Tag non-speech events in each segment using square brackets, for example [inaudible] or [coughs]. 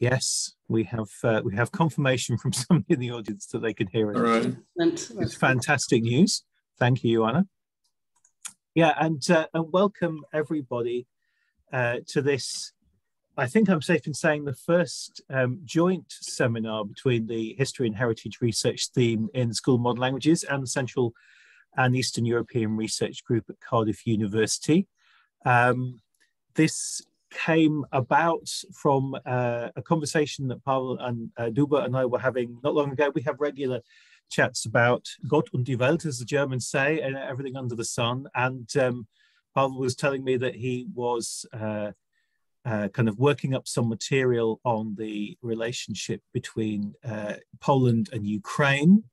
Yes, we have uh, we have confirmation from [laughs] somebody in the audience that they can hear us. All right. It's fantastic news. Thank you, Anna. Yeah, and uh, and welcome everybody uh, to this. I think I'm safe in saying the first um, joint seminar between the History and Heritage Research theme in School of Modern Languages and the Central and Eastern European Research Group at Cardiff University. Um, this came about from uh, a conversation that Pavel and uh, Duber and I were having not long ago. We have regular chats about Gott und die Welt, as the Germans say, and everything under the sun. And um, Pavel was telling me that he was uh, uh, kind of working up some material on the relationship between uh, Poland and Ukraine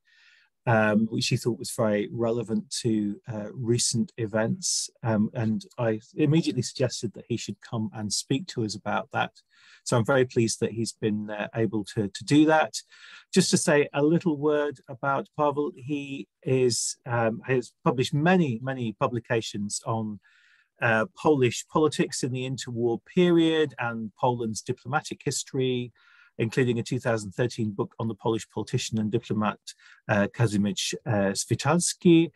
um, which he thought was very relevant to uh, recent events. Um, and I immediately suggested that he should come and speak to us about that. So I'm very pleased that he's been uh, able to, to do that. Just to say a little word about Pavel, he is um, has published many, many publications on uh, Polish politics in the interwar period and Poland's diplomatic history, including a 2013 book on the Polish politician and diplomat uh, Kazimierz uh, Switalski.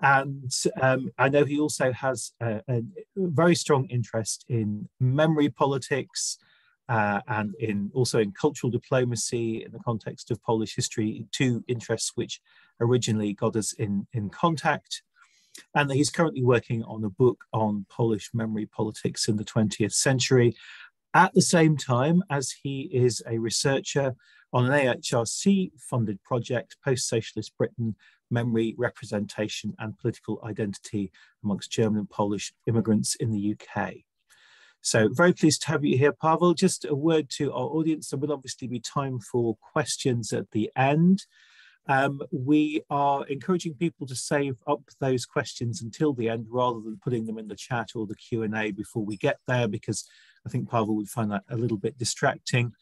And um, I know he also has a, a, very strong interest in memory politics uh, and in also in cultural diplomacy in the context of Polish history, two interests which originally got us in, in contact. And he's currently working on a book on Polish memory politics in the 20th century at the same time as he is a researcher on an AHRC funded project, Post Socialist Britain Memory, Representation and Political Identity amongst German and Polish immigrants in the UK. So, very pleased to have you here, Pavel. Just a word to our audience. There will obviously be time for questions at the end. Um, we are encouraging people to save up those questions until the end rather than putting them in the chat or the Q&A before we get there because I think Pavel would find that a little bit distracting.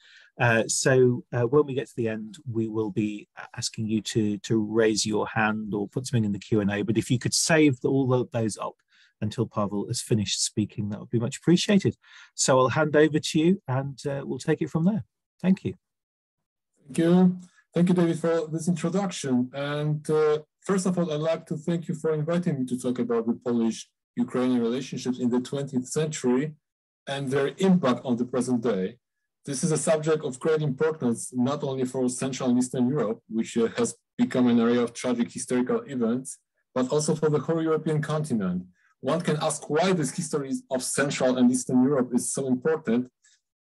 Uh, so uh, when we get to the end, we will be asking you to, to raise your hand or put something in the Q&A. But if you could save all of those up until Pavel has finished speaking, that would be much appreciated. So I'll hand over to you and uh, we'll take it from there. Thank you. Thank you. Thank you, David, for this introduction. And uh, first of all, I'd like to thank you for inviting me to talk about the Polish-Ukrainian relationships in the 20th century and their impact on the present day. This is a subject of great importance, not only for Central and Eastern Europe, which uh, has become an area of tragic historical events, but also for the whole European continent. One can ask why this history of Central and Eastern Europe is so important.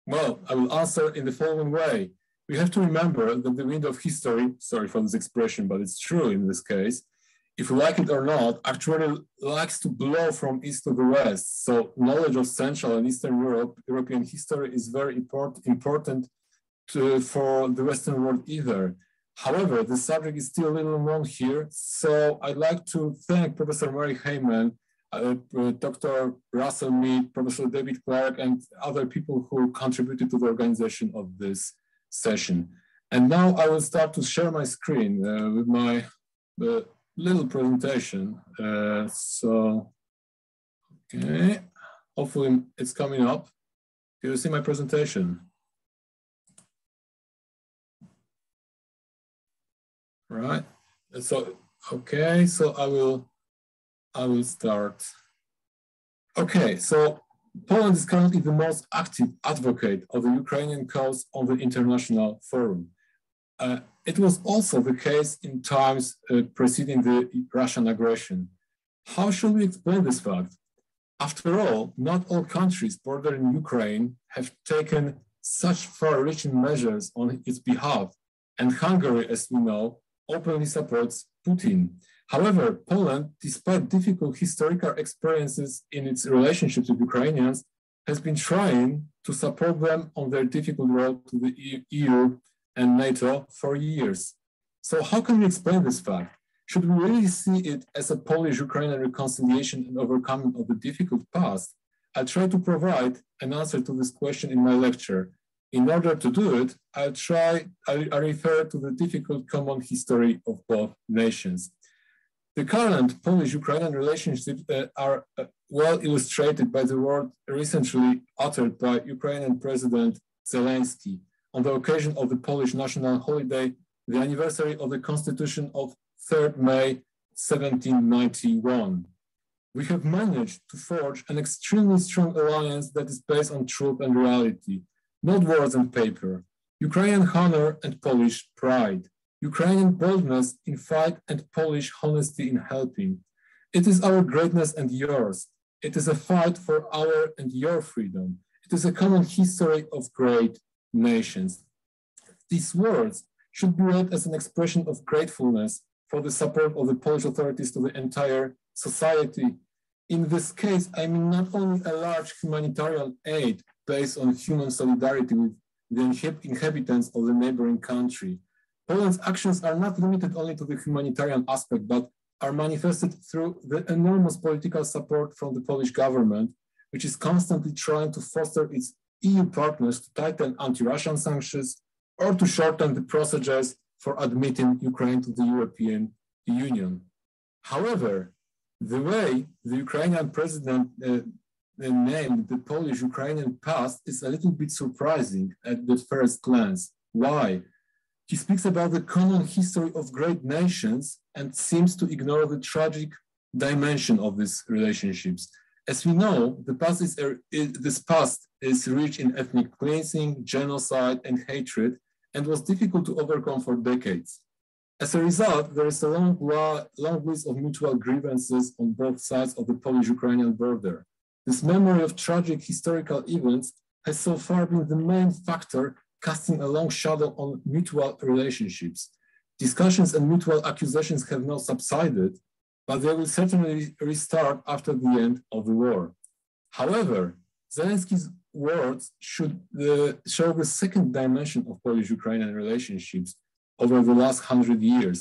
Well, I will answer in the following way. We have to remember that the wind of history, sorry for this expression, but it's true in this case, if you like it or not, actually likes to blow from east to the west. So knowledge of Central and Eastern Europe, European history is very important, important to, for the Western world either. However, the subject is still a little known here. So I'd like to thank Professor Mary Heimann, uh, uh, Dr. Russell Mead, Professor David Clarke, and other people who contributed to the organization of this session. And now I will start to share my screen uh, with my uh, little presentation. Uh, so, okay, hopefully it's coming up. Do you see my presentation? Right. So, okay, so I will, I will start. Okay, so Poland is currently the most active advocate of the Ukrainian cause on the international forum. Uh, it was also the case in times uh, preceding the Russian aggression. How should we explain this fact? After all, not all countries bordering Ukraine have taken such far-reaching measures on its behalf, and Hungary, as we know, openly supports Putin. However, Poland, despite difficult historical experiences in its relationships with Ukrainians, has been trying to support them on their difficult road to the EU and NATO for years. So how can we explain this fact? Should we really see it as a Polish-Ukrainian reconciliation and overcoming of the difficult past? I try to provide an answer to this question in my lecture. In order to do it, I try, I, I refer to the difficult common history of both nations. The current Polish-Ukrainian relationships uh, are uh, well illustrated by the word recently uttered by Ukrainian President Zelensky on the occasion of the Polish national holiday, the anniversary of the Constitution of 3rd May 1791. We have managed to forge an extremely strong alliance that is based on truth and reality, not words and paper, Ukrainian honor and Polish pride, Ukrainian boldness in fight and Polish honesty in helping. It is our greatness and yours. It is a fight for our and your freedom. It is a common history of great nations. These words should be read as an expression of gratefulness for the support of the Polish authorities to the entire society. In this case, I mean not only a large humanitarian aid based on human solidarity with the inhabitants of the neighboring country. Poland's actions are not limited only to the humanitarian aspect, but are manifested through the enormous political support from the Polish government, which is constantly trying to foster its EU partners to tighten anti-Russian sanctions or to shorten the procedures for admitting Ukraine to the European Union. However, the way the Ukrainian president uh, named the Polish-Ukrainian past is a little bit surprising at the first glance. Why? He speaks about the common history of great nations and seems to ignore the tragic dimension of these relationships. As we know, the past er, is, this past is rich in ethnic cleansing, genocide, and hatred, and was difficult to overcome for decades. As a result, there is a long, long list of mutual grievances on both sides of the Polish-Ukrainian border. This memory of tragic historical events has so far been the main factor casting a long shadow on mutual relationships. Discussions and mutual accusations have not subsided, but they will certainly restart after the end of the war. However, Zelensky's words should uh, show the second dimension of Polish-Ukrainian relationships over the last hundred years,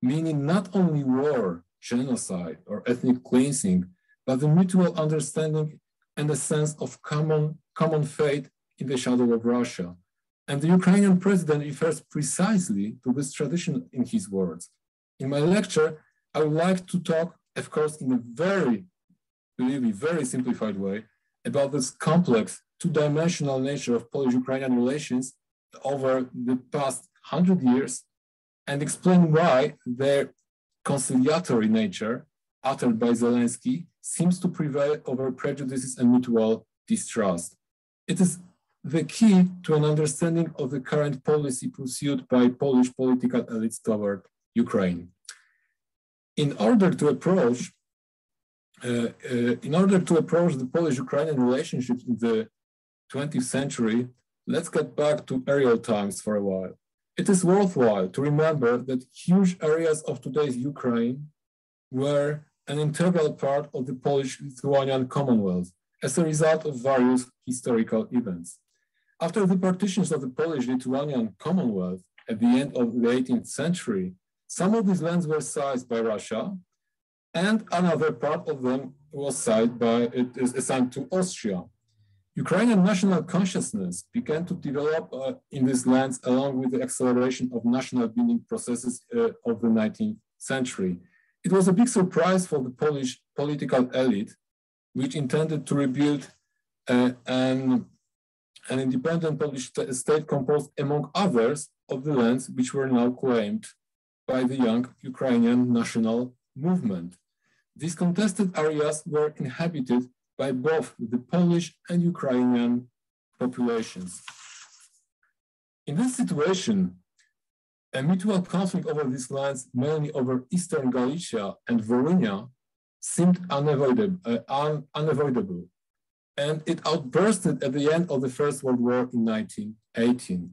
meaning not only war, genocide, or ethnic cleansing, but the mutual understanding and a sense of common, common fate in the shadow of Russia. And the Ukrainian president refers precisely to this tradition in his words. In my lecture, I would like to talk, of course, in a very, believe me, very simplified way about this complex two-dimensional nature of Polish-Ukrainian relations over the past hundred years and explain why their conciliatory nature uttered by Zelensky seems to prevail over prejudices and mutual distrust. It is the key to an understanding of the current policy pursued by Polish political elites toward Ukraine. In order to approach uh, uh, in order to approach the Polish-Ukrainian relationship in the 20th century, let's get back to aerial times for a while. It is worthwhile to remember that huge areas of today's Ukraine were an integral part of the Polish-Lithuanian Commonwealth as a result of various historical events. After the partitions of the Polish-Lithuanian Commonwealth at the end of the 18th century, some of these lands were seized by Russia, and another part of them was by, it is assigned to Austria. Ukrainian national consciousness began to develop uh, in these lands along with the acceleration of national building processes uh, of the 19th century. It was a big surprise for the Polish political elite, which intended to rebuild uh, an, an independent Polish state composed, among others, of the lands which were now claimed by the young Ukrainian national movement. These contested areas were inhabited by both the Polish and Ukrainian populations. In this situation, a mutual conflict over these lands, mainly over Eastern Galicia and Volhynia, seemed unavoidable, uh, un unavoidable, and it outbursted at the end of the First World War in 1918.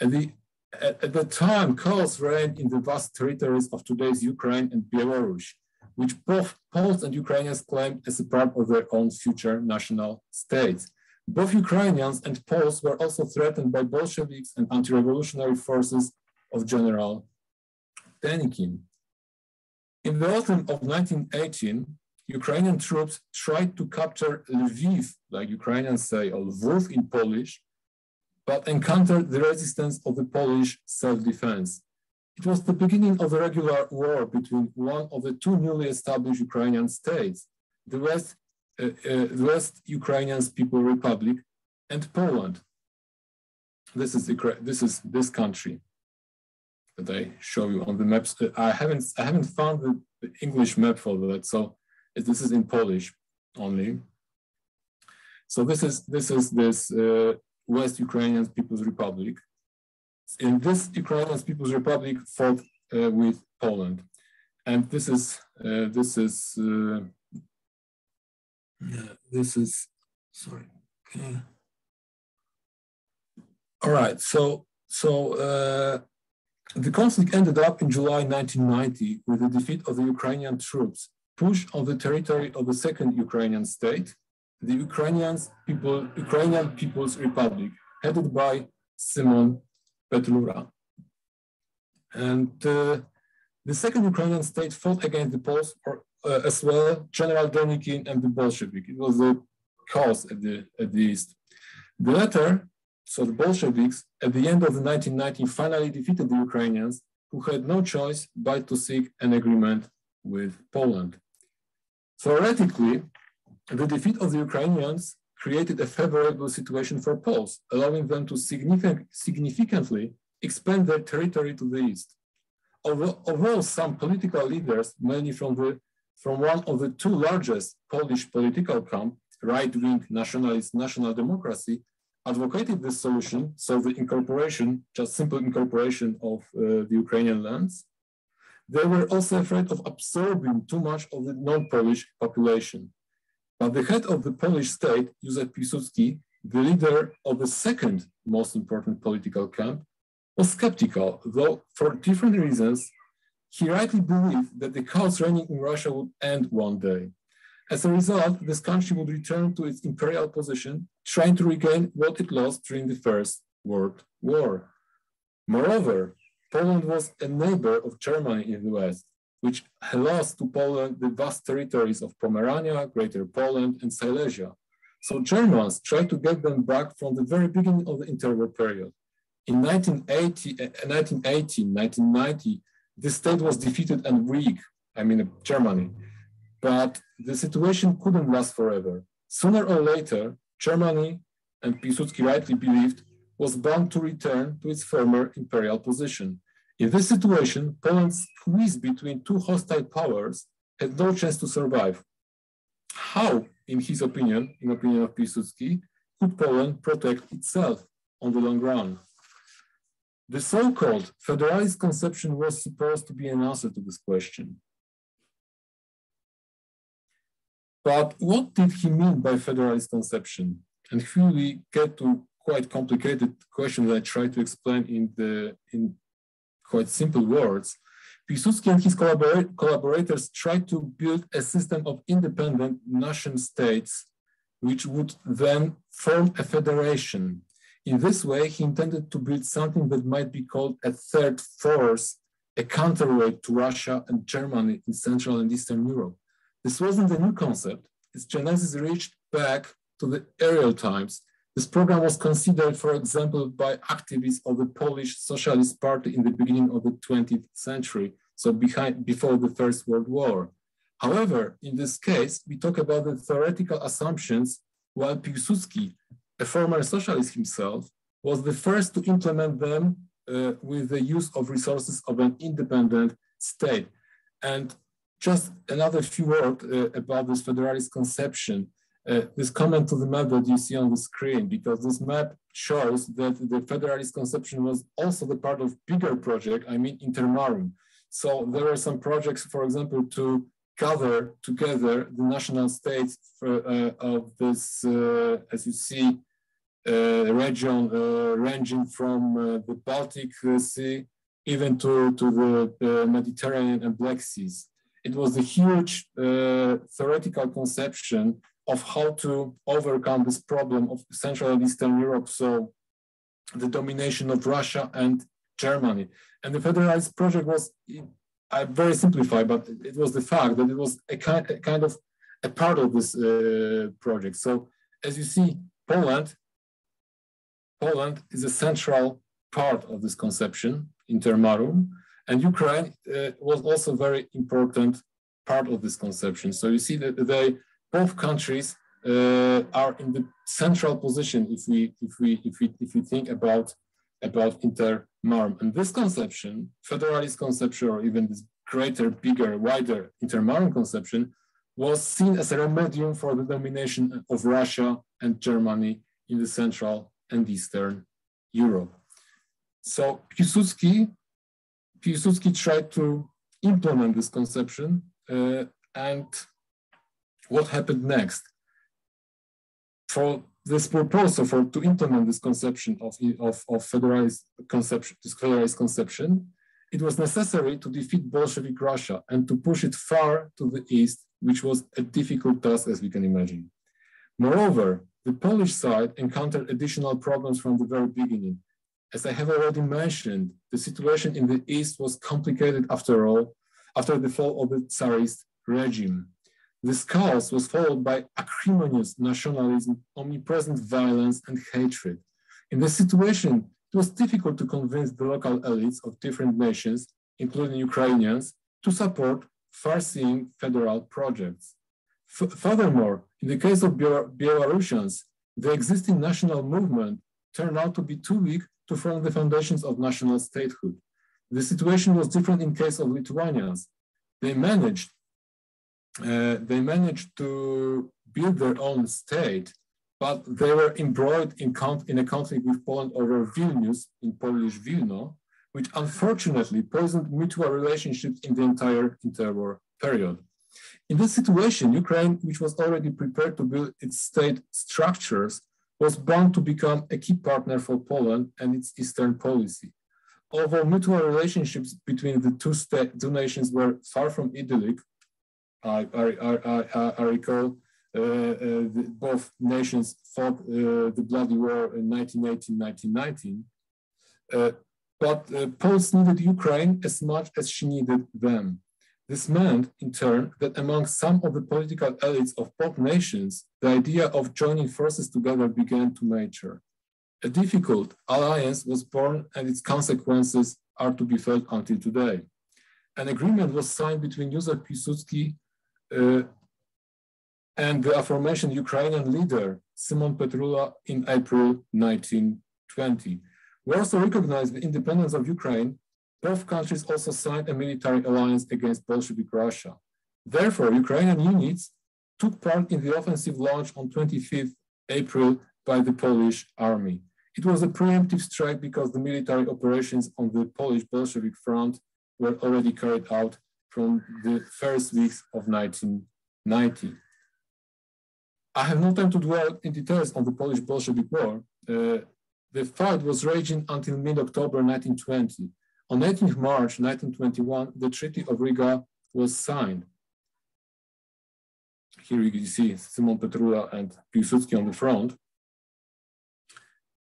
At the, at, at the time, chaos reigned in the vast territories of today's Ukraine and Belarus, which both Poles and Ukrainians claimed as a part of their own future national states. Both Ukrainians and Poles were also threatened by Bolsheviks and anti-revolutionary forces of General Denikin. In the autumn of 1918, Ukrainian troops tried to capture Lviv, like Ukrainians say, or Lvov in Polish, but encountered the resistance of the Polish self-defense. It was the beginning of a regular war between one of the two newly established Ukrainian states, the West, uh, uh, West Ukrainian People Republic and Poland. this is the this is this country that I show you on the maps. Uh, I haven't I haven't found the, the English map for that, so this is in Polish only. So this is this is this uh, West Ukrainian People's Republic. In this Ukrainian People's Republic fought uh, with Poland, and this is uh, this is uh, this is sorry. Okay. All right, so so uh, the conflict ended up in July 1990 with the defeat of the Ukrainian troops pushed on the territory of the second Ukrainian state, the Ukrainians people, Ukrainian People's Republic, headed by Simon Petlura. And uh, the second Ukrainian state fought against the Poles or, uh, as well, General Denikin and the Bolshevik. It was the cause at the, at the east. The latter, so the Bolsheviks, at the end of the 1990 finally defeated the Ukrainians, who had no choice but to seek an agreement with Poland. Theoretically, the defeat of the Ukrainians created a favorable situation for Poles, allowing them to significant, significantly expand their territory to the east. Although, although some political leaders, mainly from, the, from one of the two largest Polish political camps, right-wing nationalist national democracy, advocated this solution, so the incorporation, just simple incorporation of uh, the Ukrainian lands, they were also afraid of absorbing too much of the non-Polish population. But the head of the Polish state, Józef Piłsudski, the leader of the second most important political camp, was skeptical, though for different reasons, he rightly believed that the chaos reigning in Russia would end one day. As a result, this country would return to its imperial position, trying to regain what it lost during the First World War. Moreover, Poland was a neighbor of Germany in the West, which lost to Poland the vast territories of Pomerania, Greater Poland, and Silesia. So Germans tried to get them back from the very beginning of the interwar period. In 1980, 1980 eh, 1990, the state was defeated and weak, I mean Germany, but the situation couldn't last forever. Sooner or later, Germany, and Piłsudski rightly believed, was bound to return to its former imperial position. In this situation, Poland squeezed between two hostile powers had no chance to survive. How, in his opinion, in opinion of Piłsudski, could Poland protect itself on the long run? The so-called federalist conception was supposed to be an answer to this question. But what did he mean by federalist conception? And here we get to quite complicated question that I try to explain in the in quite simple words. Piłsudski and his collaborators tried to build a system of independent nation states, which would then form a federation. In this way, he intended to build something that might be called a third force, a counterweight to Russia and Germany in Central and Eastern Europe. This wasn't a new concept. Its genesis reached back to the earlier times this program was considered, for example, by activists of the Polish Socialist Party in the beginning of the 20th century, so behind, before the First World War. However, in this case, we talk about the theoretical assumptions, while Piłsudski, a former socialist himself, was the first to implement them uh, with the use of resources of an independent state. And just another few words uh, about this federalist conception uh, this comment to the map that you see on the screen, because this map shows that the federalist conception was also the part of bigger project, I mean Intermarium. So there were some projects, for example, to gather together the national states for, uh, of this, uh, as you see, uh, region uh, ranging from uh, the Baltic Sea even to, to the Mediterranean and Black Seas. It was a huge theoretical conception of how to overcome this problem of Central and Eastern Europe. So the domination of Russia and Germany. And the federalized project was, I very simplified, but it was the fact that it was a kind, a kind of a part of this uh, project. So as you see, Poland, Poland is a central part of this conception, Intermarium, and Ukraine uh, was also very important part of this conception. So you see that they both countries uh, are in the central position if we if we if we if we think about about intermarium. And this conception, federalist conception, or even this greater, bigger, wider intermarium conception, was seen as a remedium for the domination of Russia and Germany in the Central and Eastern Europe. So Piłsudski, Piłsudski tried to implement this conception uh, and what happened next? For this proposal for to implement this conception of, of, of federalized conception, this federalized conception, it was necessary to defeat Bolshevik Russia and to push it far to the east, which was a difficult task as we can imagine. Moreover, the Polish side encountered additional problems from the very beginning. As I have already mentioned, the situation in the east was complicated after all, after the fall of the Tsarist regime. This chaos was followed by acrimonious nationalism, omnipresent violence, and hatred. In this situation, it was difficult to convince the local elites of different nations, including Ukrainians, to support far-seeing federal projects. F furthermore, in the case of Belarusians, the existing national movement turned out to be too weak to form the foundations of national statehood. The situation was different in case of Lithuanians. They managed, uh, they managed to build their own state, but they were embroiled in, in a conflict with Poland over Vilnius, in Polish Vilno, which unfortunately poisoned mutual relationships in the entire interwar period. In this situation, Ukraine, which was already prepared to build its state structures, was bound to become a key partner for Poland and its Eastern policy. Although mutual relationships between the two, two nations were far from idyllic, I, I, I, I recall uh, uh, the, both nations fought uh, the bloody war in 1918-1919, uh, but Poles needed Ukraine as much as she needed them. This meant, in turn, that among some of the political elites of both nations, the idea of joining forces together began to mature. A difficult alliance was born and its consequences are to be felt until today. An agreement was signed between Józef Piłsudski Uh, and the aforementioned Ukrainian leader, Simon Petrula, in April 1920. We also recognized the independence of Ukraine both countries also signed a military alliance against Bolshevik Russia. Therefore, Ukrainian units took part in the offensive launch on 25th April by the Polish army. It was a preemptive strike because the military operations on the Polish Bolshevik front were already carried out from the first weeks of 1990. I have no time to dwell in details on the Polish Bolshevik War. Uh, the fight was raging until mid-October 1920. On 18th March 1921, the Treaty of Riga was signed. Here you see Simon Petrula and Piłsudski on the front.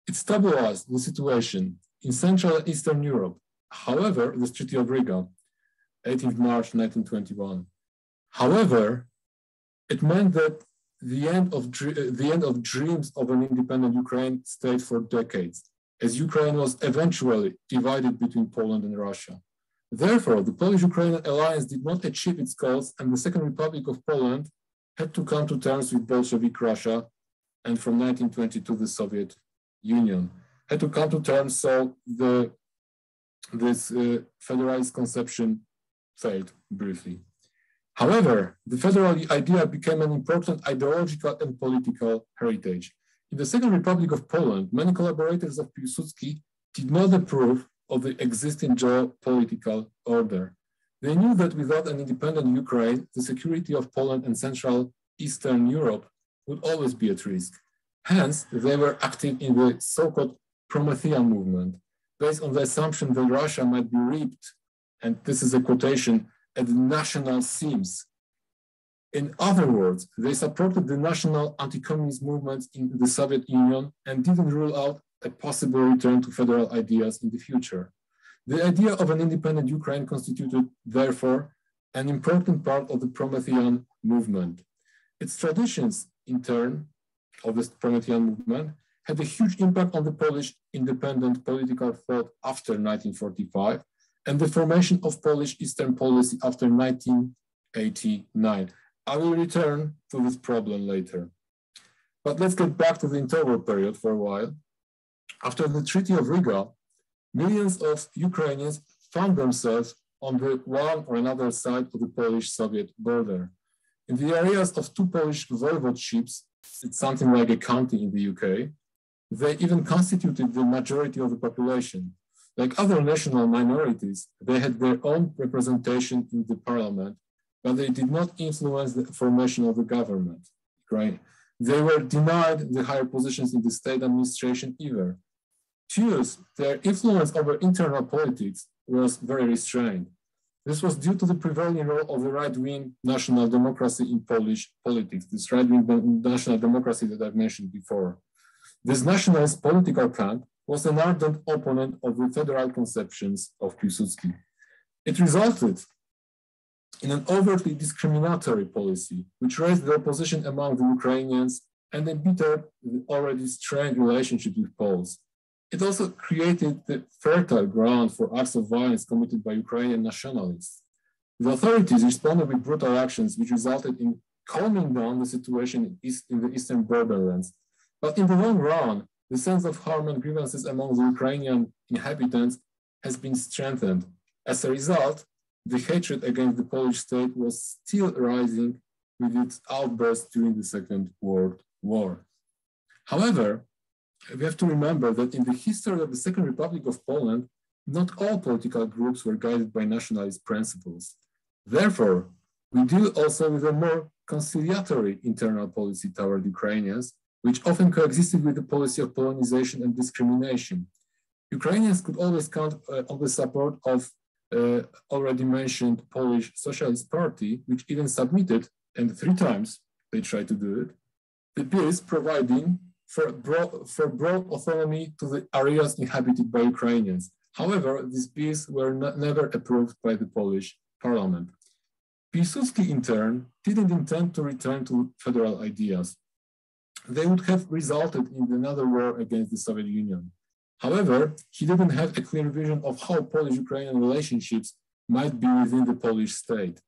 It stabilized the situation in Central and Eastern Europe. However, the Treaty of Riga, 18th March 1921. However, it meant that the end of the end of dreams of an independent Ukraine stayed for decades as Ukraine was eventually divided between Poland and Russia. Therefore, the Polish-Ukrainian alliance did not achieve its goals and the Second Republic of Poland had to come to terms with Bolshevik Russia and from 1922 the Soviet Union had to come to terms so the this uh, federalized conception failed briefly. However, the federal idea became an important ideological and political heritage. In the Second Republic of Poland, many collaborators of Piłsudski did not approve of the existing geopolitical order. They knew that without an independent Ukraine, the security of Poland and Central Eastern Europe would always be at risk. Hence, they were active in the so-called Promethean movement, based on the assumption that Russia might be reaped, and this is a quotation, at the national seams in other words, they supported the national anti-communist movement in the Soviet Union and didn't rule out a possible return to federal ideas in the future. The idea of an independent Ukraine constituted, therefore, an important part of the Promethean movement. Its traditions, in turn, of the Promethean movement, had a huge impact on the Polish independent political thought after 1945 and the formation of Polish Eastern policy after 1989. I will return to this problem later. But let's get back to the interwar period for a while. After the Treaty of Riga, millions of Ukrainians found themselves on the one or another side of the Polish-Soviet border. In the areas of two Polish voivodeships, it's something like a county in the UK, they even constituted the majority of the population. Like other national minorities, they had their own representation in the parliament, but they did not influence the formation of the government, right? They were denied the higher positions in the state administration either. Jews, their influence over internal politics was very restrained. This was due to the prevailing role of the right-wing national democracy in Polish politics, this right-wing national democracy that I've mentioned before. This nationalist political camp was an ardent opponent of the federal conceptions of Piłsudski. It resulted in an overtly discriminatory policy, which raised the opposition among the Ukrainians and embittered the already strained relationship with Poles. It also created the fertile ground for acts of violence committed by Ukrainian nationalists. The authorities responded with brutal actions, which resulted in calming down the situation in the eastern borderlands. But in the long run, the sense of harm and grievances among the Ukrainian inhabitants has been strengthened. As a result, the hatred against the Polish state was still rising with its outburst during the Second World War. However, we have to remember that in the history of the Second Republic of Poland, not all political groups were guided by nationalist principles. Therefore, we deal also with a more conciliatory internal policy toward Ukrainians, which often coexisted with the policy of Polonization and discrimination. Ukrainians could always count uh, on the support of uh, already mentioned Polish Socialist Party, which even submitted, and three times they tried to do it, the bills providing for broad, for broad autonomy to the areas inhabited by Ukrainians. However, these bills were not, never approved by the Polish parliament. Piłsudski, in turn, didn't intend to return to federal ideas they would have resulted in another war against the Soviet Union. However, he didn't have a clear vision of how Polish-Ukrainian relationships might be within the Polish state.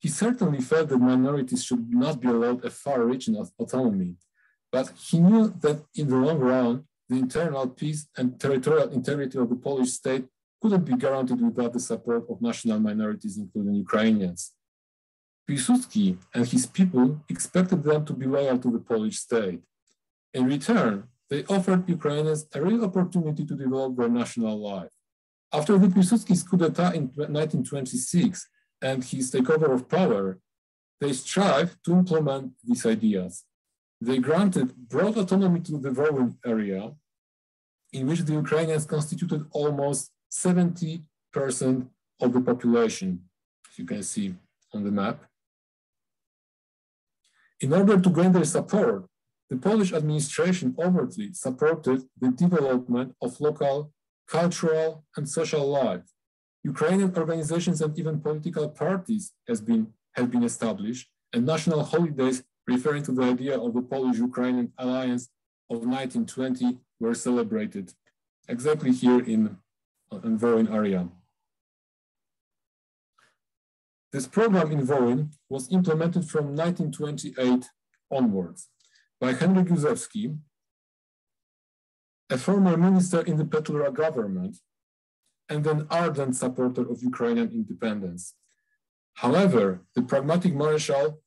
He certainly felt that minorities should not be allowed a far-reaching autonomy, but he knew that in the long run, the internal peace and territorial integrity of the Polish state couldn't be guaranteed without the support of national minorities, including Ukrainians. Piłsudski and his people expected them to be loyal to the Polish state. In return, they offered Ukrainians a real opportunity to develop their national life. After the Piłsudski's coup d'etat in 1926 and his takeover of power, they strived to implement these ideas. They granted broad autonomy to the Volyn area, in which the Ukrainians constituted almost 70% of the population, as you can see on the map. In order to gain their support, the Polish administration overtly supported the development of local cultural and social life. Ukrainian organizations and even political parties has been, have been established, and national holidays referring to the idea of the Polish-Ukrainian alliance of 1920 were celebrated exactly here in, in Volyn area. This program in Volyn was implemented from 1928 onwards by Henryk Józewski, a former minister in the Petlura government and an ardent supporter of Ukrainian independence. However, the pragmatic Marshal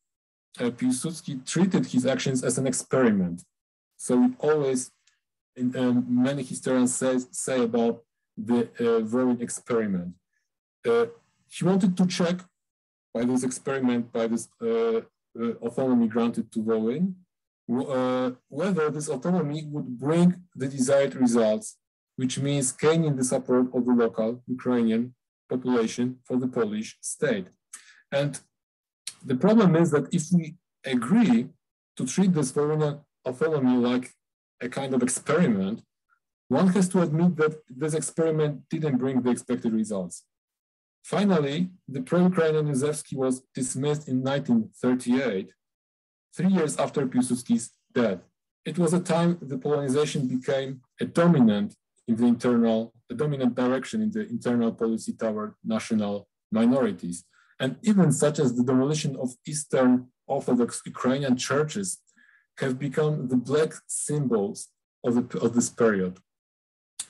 uh, Piłsudski treated his actions as an experiment. So it always, in, um, many historians say, say about the uh, experiment. Uh, he wanted to check by this experiment, by this uh, uh, autonomy granted to Volyn, uh, whether this autonomy would bring the desired results, which means gaining the support of the local Ukrainian population for the Polish state. And the problem is that if we agree to treat this Volhynian autonomy like a kind of experiment, one has to admit that this experiment didn't bring the expected results. Finally, the pro-Ukrainian Józewski was dismissed in 1938, three years after Piłsudski's death. It was a time the Polonization became a dominant in the internal, a dominant direction in the internal policy toward national minorities. And even such as the demolition of Eastern Orthodox Ukrainian churches have become the black symbols of, the, of this period.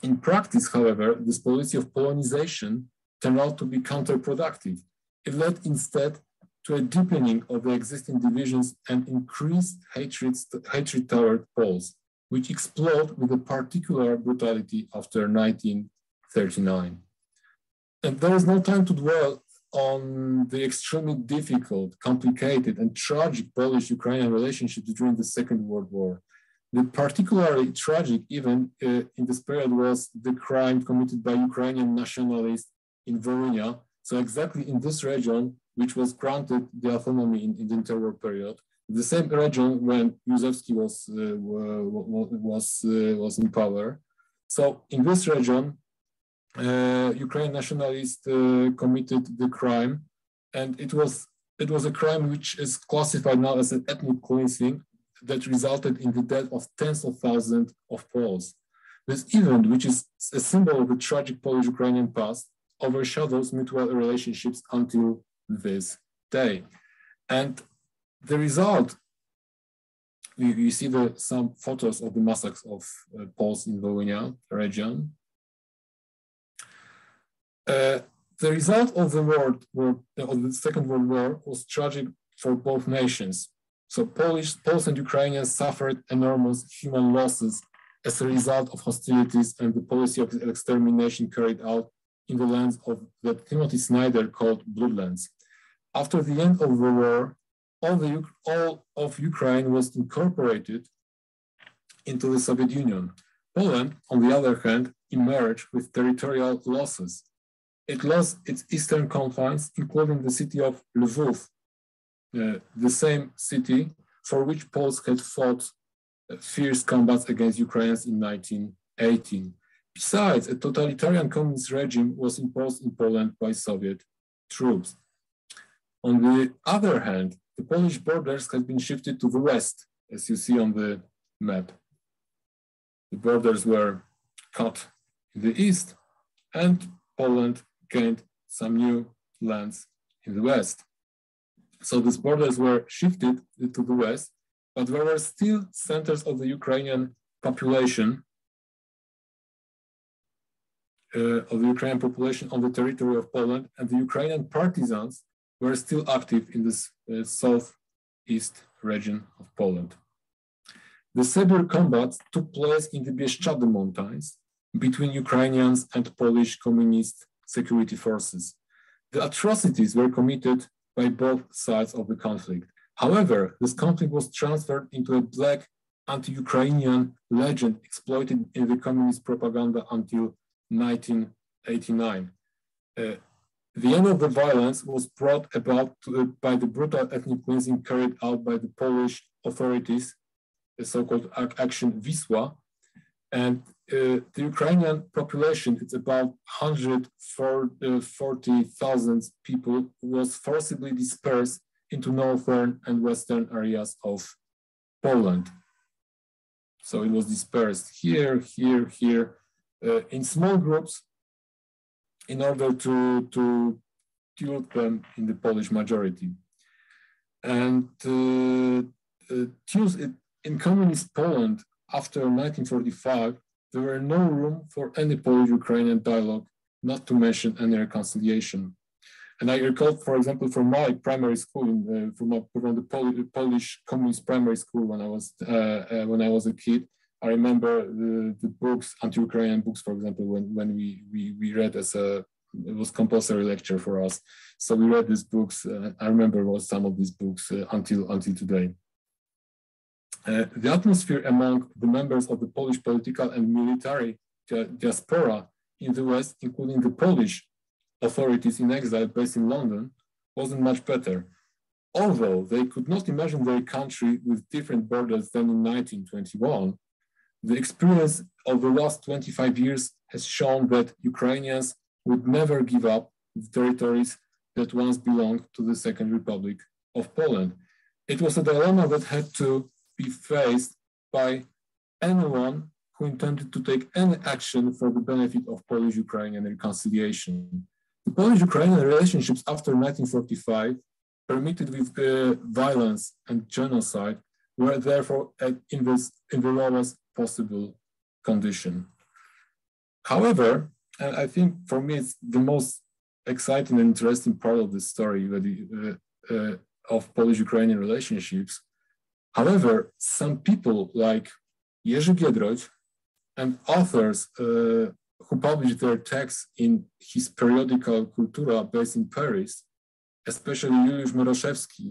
In practice, however, this policy of Polonization turned out to be counterproductive. It led instead to a deepening of the existing divisions and increased hatred, hatred toward Poles, which exploded with a particular brutality after 1939. And there is no time to dwell on the extremely difficult, complicated, and tragic Polish-Ukrainian relationships during the Second World War. The particularly tragic event uh, in this period was the crime committed by Ukrainian nationalists in Volhynia. So exactly in this region, which was granted the autonomy in, in the interwar period, the same region when Józewski was uh, was uh, was in power. So in this region, uh, Ukrainian nationalists uh, committed the crime, and it was it was a crime which is classified now as an ethnic cleansing that resulted in the death of tens of thousands of Poles. This event, which is a symbol of the tragic Polish-Ukrainian past, overshadows mutual relationships until this day. And the result, you, you see the, some photos of the massacres of uh, Poles in Volhynia region. Uh, the result of the world war, of the Second World War was tragic for both nations. So Polish, Poles and Ukrainians suffered enormous human losses as a result of hostilities and the policy of extermination carried out in the lands of that Timothy Snyder called Bloodlands. After the end of the war, all, the, all of Ukraine was incorporated into the Soviet Union. Poland, on the other hand, emerged with territorial losses. It lost its eastern confines, including the city of Lvov, uh, the same city for which Poles had fought uh, fierce combats against Ukrainians in 1918. Besides, a totalitarian communist regime was imposed in Poland by Soviet troops. On the other hand, the Polish borders have been shifted to the west, as you see on the map. The borders were cut in the east, and Poland gained some new lands in the west. So these borders were shifted to the west, but there were still centers of the Ukrainian population of the Ukrainian population on the territory of Poland, and the Ukrainian partisans were still active in this uh, southeast region of Poland. The severe combats took place in the Bieszczady mountains between Ukrainians and Polish communist security forces. The atrocities were committed by both sides of the conflict. However, this conflict was transferred into a black anti-Ukrainian legend exploited in the communist propaganda until 1989. Uh, the end of the violence was brought about uh, by the brutal ethnic cleansing carried out by the Polish authorities, the so-called Action Wisła. And uh, the Ukrainian population, it's about 140,000 people, was forcibly dispersed into northern and western areas of Poland. So it was dispersed here, here, here, uh, in small groups in order to, to tilt them in the Polish majority. And uh, uh, in communist Poland after 1945, there were no room for any Polish-Ukrainian dialogue, not to mention any reconciliation. And I recall, for example, from my primary school, uh, from, my, from the Pol Polish communist primary school when I was uh, uh, when I was a kid, I remember the, the books, anti-Ukrainian books, for example, when, when we, we, we read as a, it was compulsory lecture for us. So we read these books. Uh, I remember was some of these books uh, until, until today. Uh, the atmosphere among the members of the Polish political and military diaspora in the West, including the Polish authorities in exile based in London, wasn't much better. Although they could not imagine their country with different borders than in 1921, the experience of the last 25 years has shown that Ukrainians would never give up the territories that once belonged to the Second Republic of Poland. It was a dilemma that had to be faced by anyone who intended to take any action for the benefit of Polish-Ukrainian reconciliation. The Polish-Ukrainian relationships after 1945, permitted with uh, violence and genocide, were therefore at, in, this, in the lowest possible condition. However, and I think for me it's the most exciting and interesting part of the story uh, uh, of Polish-Ukrainian relationships. However, some people like Jerzy Giedroyć and authors uh, who published their texts in his periodical Kultura based in Paris, especially Juliusz Mieroszewski,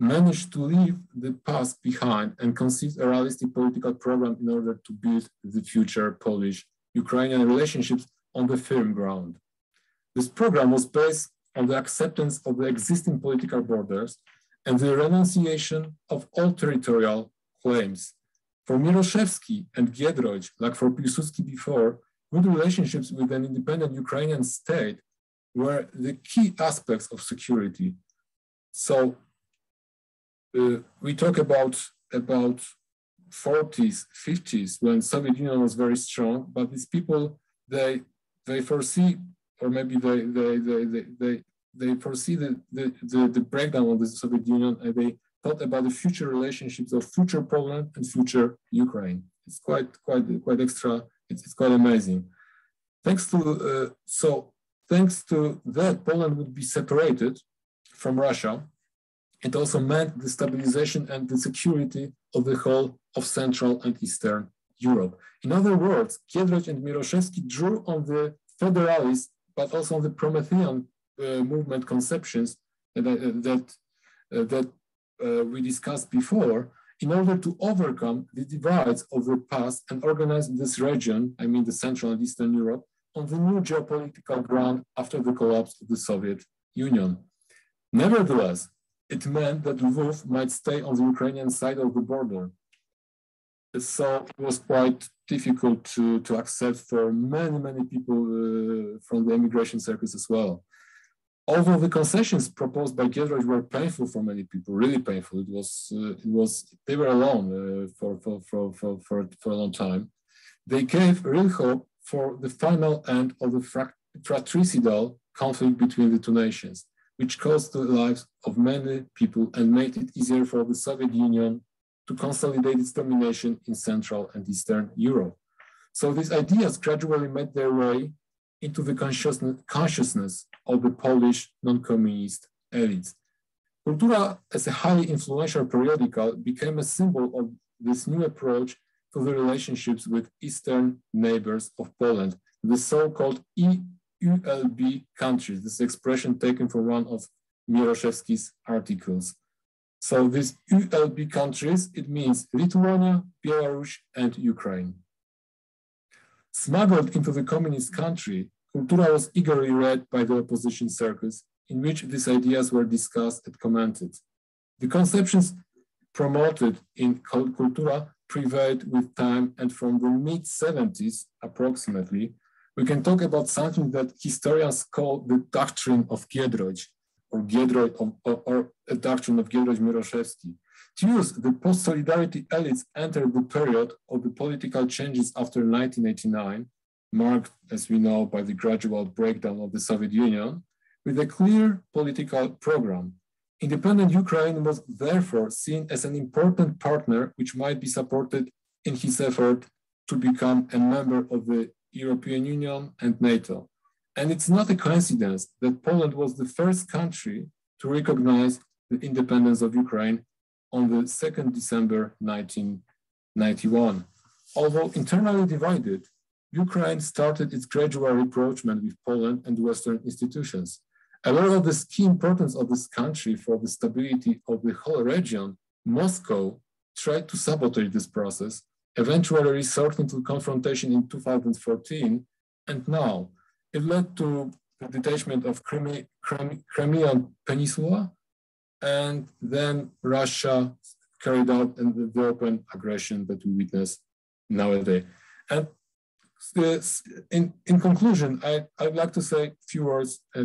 managed to leave the past behind and conceive a realistic political program in order to build the future Polish-Ukrainian relationships on the firm ground. This program was based on the acceptance of the existing political borders and the renunciation of all territorial claims. For Mieroszewski and Giedroyć, like for Piłsudski before, good relationships with an independent Ukrainian state were the key aspects of security. So we talk about, about 40s, 50s, when Soviet Union was very strong, but these people, they, they foresee, or maybe they, they, they, they, they, they foresee the, the, the, the breakdown of the Soviet Union and they thought about the future relationships of future Poland and future Ukraine. It's quite, quite, quite extra. It's, it's quite amazing. Thanks to, uh, so thanks to that, Poland would be separated from Russia. It also meant the stabilization and the security of the whole of Central and Eastern Europe. In other words, Giedroyć and Mieroszewski drew on the federalist, but also on the Promethean uh, movement conceptions that, uh, that, uh, that uh, we discussed before in order to overcome the divides of the past and organize this region, I mean the Central and Eastern Europe, on the new geopolitical ground after the collapse of the Soviet Union. Nevertheless, it meant that Lvov might stay on the Ukrainian side of the border. So it was quite difficult to, to accept for many, many people uh, from the immigration circus as well although the concessions proposed by Giedroyć were painful for many people, really painful. It was, uh, it was they were alone uh, for, for, for, for, for, for a long time. They gave real hope for the final end of the fratricidal conflict between the two nations, which cost the lives of many people and made it easier for the Soviet Union to consolidate its domination in Central and Eastern Europe. So these ideas gradually made their way into the consciousness, consciousness of the Polish non-communist elites. Kultura, as a highly influential periodical, became a symbol of this new approach to the relationships with Eastern neighbors of Poland, the so-called EULB countries, this expression taken from one of Mieroszewski's articles. So these ULB countries, it means Lithuania, Belarus, and Ukraine. Smuggled into the communist country, Kultura was eagerly read by the opposition circles, in which these ideas were discussed and commented. The conceptions promoted in Kultura prevailed with time, and from the mid 70s, approximately, we can talk about something that historians call the doctrine of Giedroyć, or Giedroyć, or, or a doctrine of Giedroyć-Mieroszewski, to use the post-solidarity elites entered the period of the political changes after 1989, marked, as we know, by the gradual breakdown of the Soviet Union, with a clear political program. Independent Ukraine was therefore seen as an important partner which might be supported in his effort to become a member of the European Union and NATO. And it's not a coincidence that Poland was the first country to recognize the independence of Ukraine on the 2nd December 1991. Although internally divided, Ukraine started its gradual rapprochement with Poland and Western institutions. Aware of the key importance of this country for the stability of the whole region, Moscow tried to sabotage this process, eventually resorting to confrontation in 2014, and now it led to the detachment of Crimean Peninsula and then Russia carried out the, the open aggression that we witness nowadays. And in, in conclusion, I, I'd like to say a few words uh,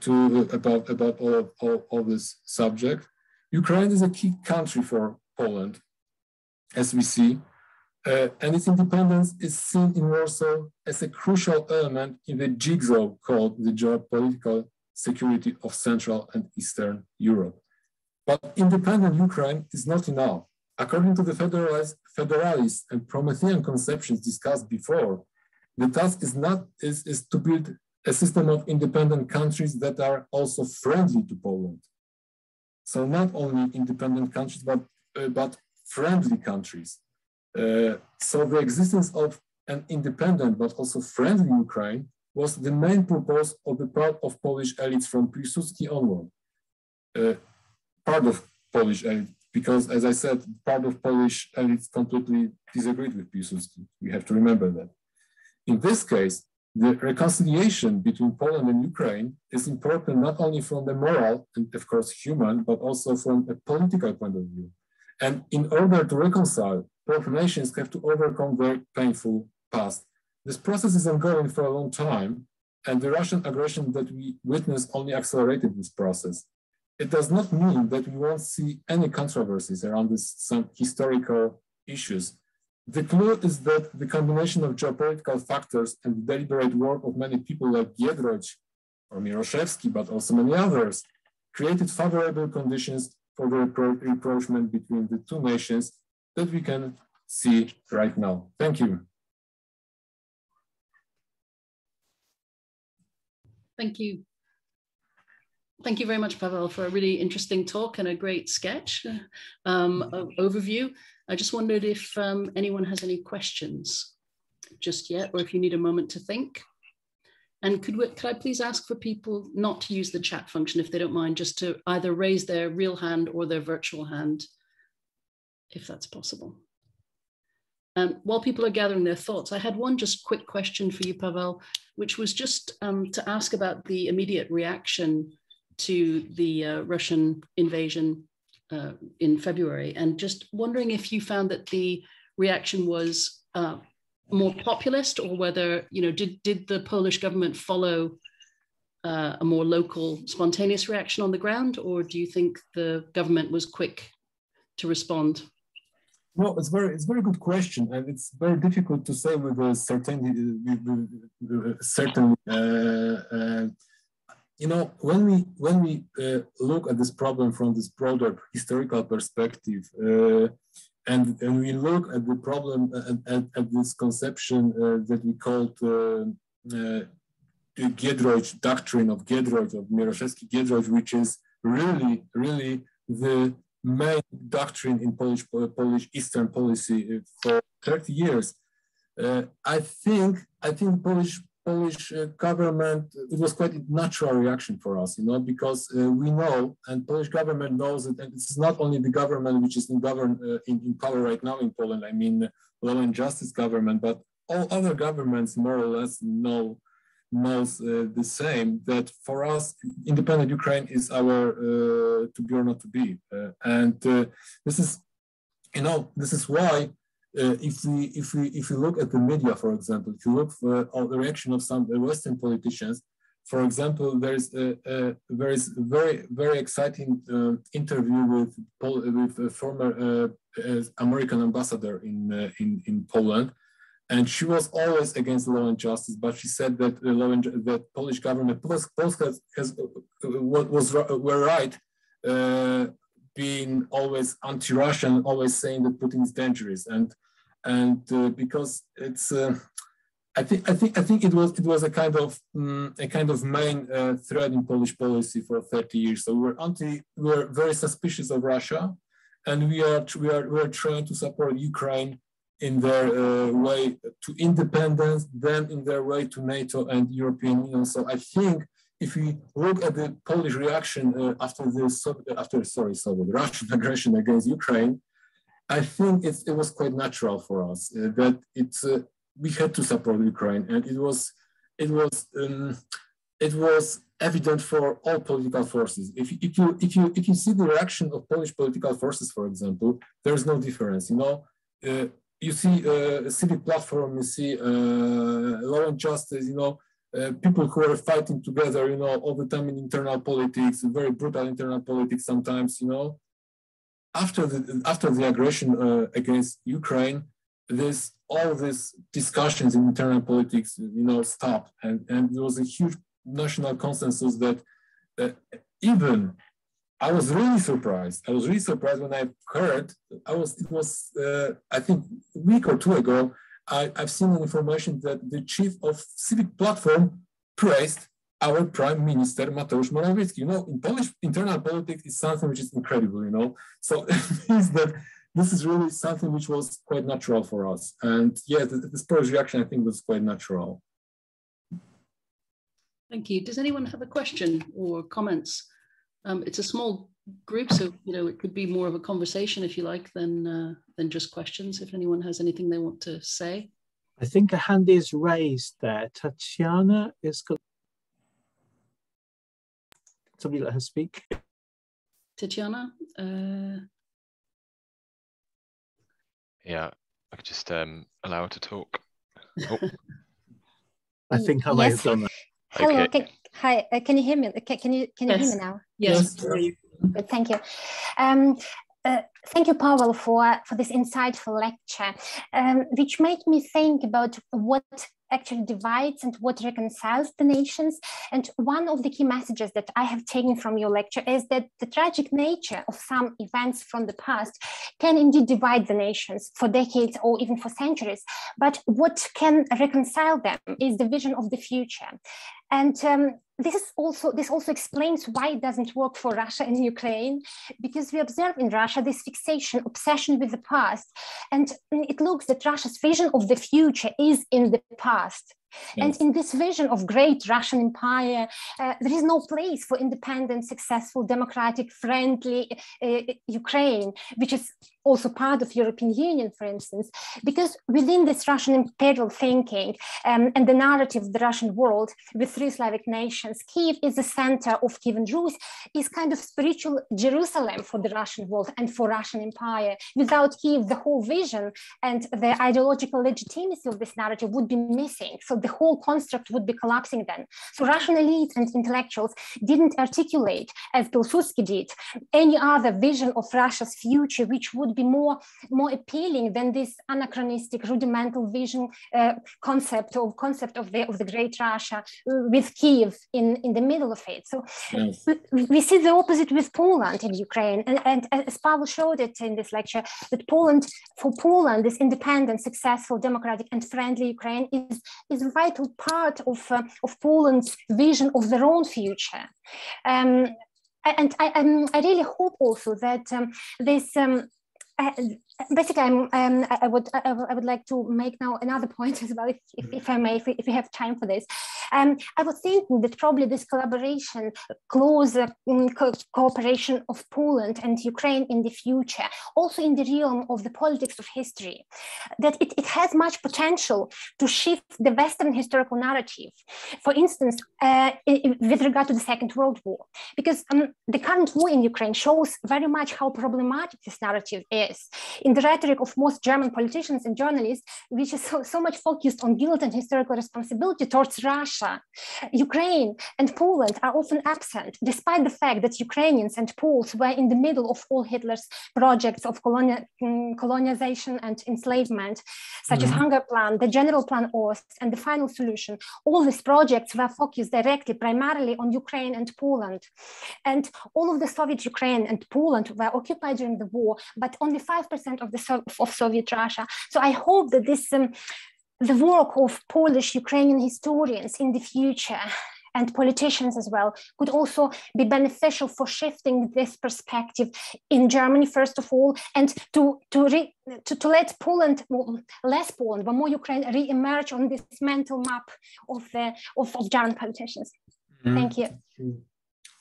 to, about, about all, of, all, all this subject. Ukraine is a key country for Poland, as we see, uh, and its independence is seen in Warsaw as a crucial element in the jigsaw called the geopolitical security of Central and Eastern Europe. But independent Ukraine is not enough. According to the federalist, federalist and Promethean conceptions discussed before, The task is not is, is to build a system of independent countries that are also friendly to Poland. So not only independent countries, but uh, but friendly countries. Uh, so the existence of an independent but also friendly Ukraine was the main purpose of the part of Polish elites from Piłsudski onward. Uh, part of Polish elite, because as I said, part of Polish elites completely disagreed with Piłsudski. We have to remember that. In this case, the reconciliation between Poland and Ukraine is important not only from the moral and of course human, but also from a political point of view. And in order to reconcile, both nations have to overcome their painful past. This process is ongoing for a long time, and the Russian aggression that we witnessed only accelerated this process. It does not mean that we won't see any controversies around this, some historical issues. The clue is that the combination of geopolitical factors and the deliberate work of many people like Giedroyc or Mieroszewski, but also many others, created favorable conditions for the rapprochement between the two nations that we can see right now. Thank you. Thank you. Thank you very much, Pavel, for a really interesting talk and a great sketch um, overview. I just wondered if um, anyone has any questions just yet, or if you need a moment to think. And could, we, could I please ask for people not to use the chat function if they don't mind, just to either raise their real hand or their virtual hand, if that's possible. Um, while people are gathering their thoughts, I had one just quick question for you, Pavel, which was just um, to ask about the immediate reaction to the uh, Russian invasion uh, in February, and just wondering if you found that the reaction was uh, more populist, or whether you know did did the Polish government follow uh, a more local, spontaneous reaction on the ground, or do you think the government was quick to respond? No, it's very it's very good question, and it's very difficult to say with a certainty. With, certain, uh, uh, you know, when we when we uh, look at this problem from this broader historical perspective, uh, and and we look at the problem at, at, at this conception uh, that we called uh, the Giedroyc doctrine of Giedroyc of Mieroszewski Giedroyc, which is really really the main doctrine in Polish Polish Eastern policy for 30 years. Uh, I think I think Polish Polish uh, government it was quite a natural reaction for us, you know, because uh, we know and Polish government knows it, and this is not only the government which is in govern uh, in, in power right now in Poland. I mean, law and justice government, but all other governments more or less know knows uh, the same that for us independent ukraine is our uh, to be or not to be uh, and this is you know this is why uh, if we if we if we look at the media for example if you look for the reaction of some western politicians for example there's a, a there is very very exciting uh, interview with with a former american ambassador in in in poland. And she was always against law and justice, but she said that the law and that Polish government, Polska has, has was were right, uh, being always anti-Russian, always saying that Putin is dangerous, and and uh, because it's. Uh, I think I think I think it was it was a kind of um, a kind of main uh, thread in Polish policy for 30 years. So we were anti we're very suspicious of Russia, and we are we are we are trying to support Ukraine in their uh, way to independence, then in their way to NATO and European Union. So I think if we look at the Polish reaction uh, after the after sorry Soviet Russian [laughs] aggression against Ukraine, I think it was quite natural for us uh, that it's uh, we had to support Ukraine, and it was it was um, it was evident for all political forces. If, if you if you if you see the reaction of Polish political forces, for example, there is no difference. You know, uh, you see uh, a civic platform, you see uh, law and justice, you know, uh, people who are fighting together, you know, all the time in internal politics, very brutal internal politics sometimes, you know. After the after the aggression uh, against Ukraine, this all these discussions in internal politics, you know, stopped, and and there was a huge national consensus that uh, even I was really surprised. I was really surprised when I heard. I was. It was. Uh, I think a week or two ago. I, have seen the information that the chief of civic platform praised our prime minister Mateusz Morawiecki. You know, in Polish internal politics is something which is incredible. You know, so [laughs] it means that this is really something which was quite natural for us. And yeah, the, this Polish reaction I think was quite natural. Thank you. Does anyone have a question or comments? Um, it's a small group, so you know it could be more of a conversation if you like than uh, than just questions. If anyone has anything they want to say, I think a hand is raised there. Tatiana is good. Somebody let her speak. Tatiana. Uh... Yeah, I could just um, allow her to talk. [laughs] Oh. I think I might yes. have done that. Hello, okay. can, hi. Uh, can you hear me? Can, can you can you yes. hear me now? Yes. yes. Good, thank you. Um, uh, thank you, Pavel, for, for this insightful lecture, um, which made me think about what actually divides and what reconciles the nations. And one of the key messages that I have taken from your lecture is that the tragic nature of some events from the past can indeed divide the nations for decades or even for centuries. But what can reconcile them is the vision of the future. And um, this is also this also explains why it doesn't work for Russia and Ukraine, because we observe in Russia this fixation, obsession with the past, and it looks that Russia's vision of the future is in the past. Yes. And in this vision of great Russian empire, uh, there is no place for independent, successful, democratic, friendly uh, Ukraine, which is also part of European Union, for instance, because within this Russian imperial thinking um, and the narrative of the Russian world with three Slavic nations, Kiev is the center of Kievan Rus, is kind of spiritual Jerusalem for the Russian world and for Russian empire. Without Kiev, the whole vision and the ideological legitimacy of this narrative would be missing. So the whole construct would be collapsing then. So Russian elites and intellectuals didn't articulate, as Pilsudski did, any other vision of Russia's future, which would be more, more appealing than this anachronistic, rudimental vision uh, concept of concept of the of the great Russia uh, with Kiev in, in the middle of it. So yes. we, we see the opposite with Poland and Ukraine. And, and as Pavel showed it in this lecture, that Poland, for Poland, this independent, successful, democratic, and friendly Ukraine is, is vital part of, uh, of Poland's vision of their own future. Um, and I, um, I really hope also that um, this um, uh, basically, I'm, um, I would I, I, would like to make now another point [laughs] as well, if, if, if I may, if we, if we, have time for this. Um, I was thinking that probably this collaboration, close um, co cooperation of Poland and Ukraine in the future, also in the realm of the politics of history, that it, it has much potential to shift the Western historical narrative. For instance, uh, with regard to the Second World War, because um, the current war in Ukraine shows very much how problematic this narrative is in the rhetoric of most German politicians and journalists, which is so, so much focused on guilt and historical responsibility towards Russia, Ukraine and Poland are often absent, despite the fact that Ukrainians and Poles were in the middle of all Hitler's projects of colonial, um, colonization and enslavement, such mm-hmm. as Hunger Plan, the General Plan Ost, and the Final Solution. All these projects were focused directly, primarily on Ukraine and Poland. And all of the Soviet Ukraine and Poland were occupied during the war, but only 5% of the of Soviet Russia. So I hope that this um, the work of Polish Ukrainian historians in the future and politicians as well could also be beneficial for shifting this perspective in Germany first of all and to to re, to, to let Poland less Poland but more Ukraine re-emerge on this mental map of the of, of German politicians. Mm. Thank you.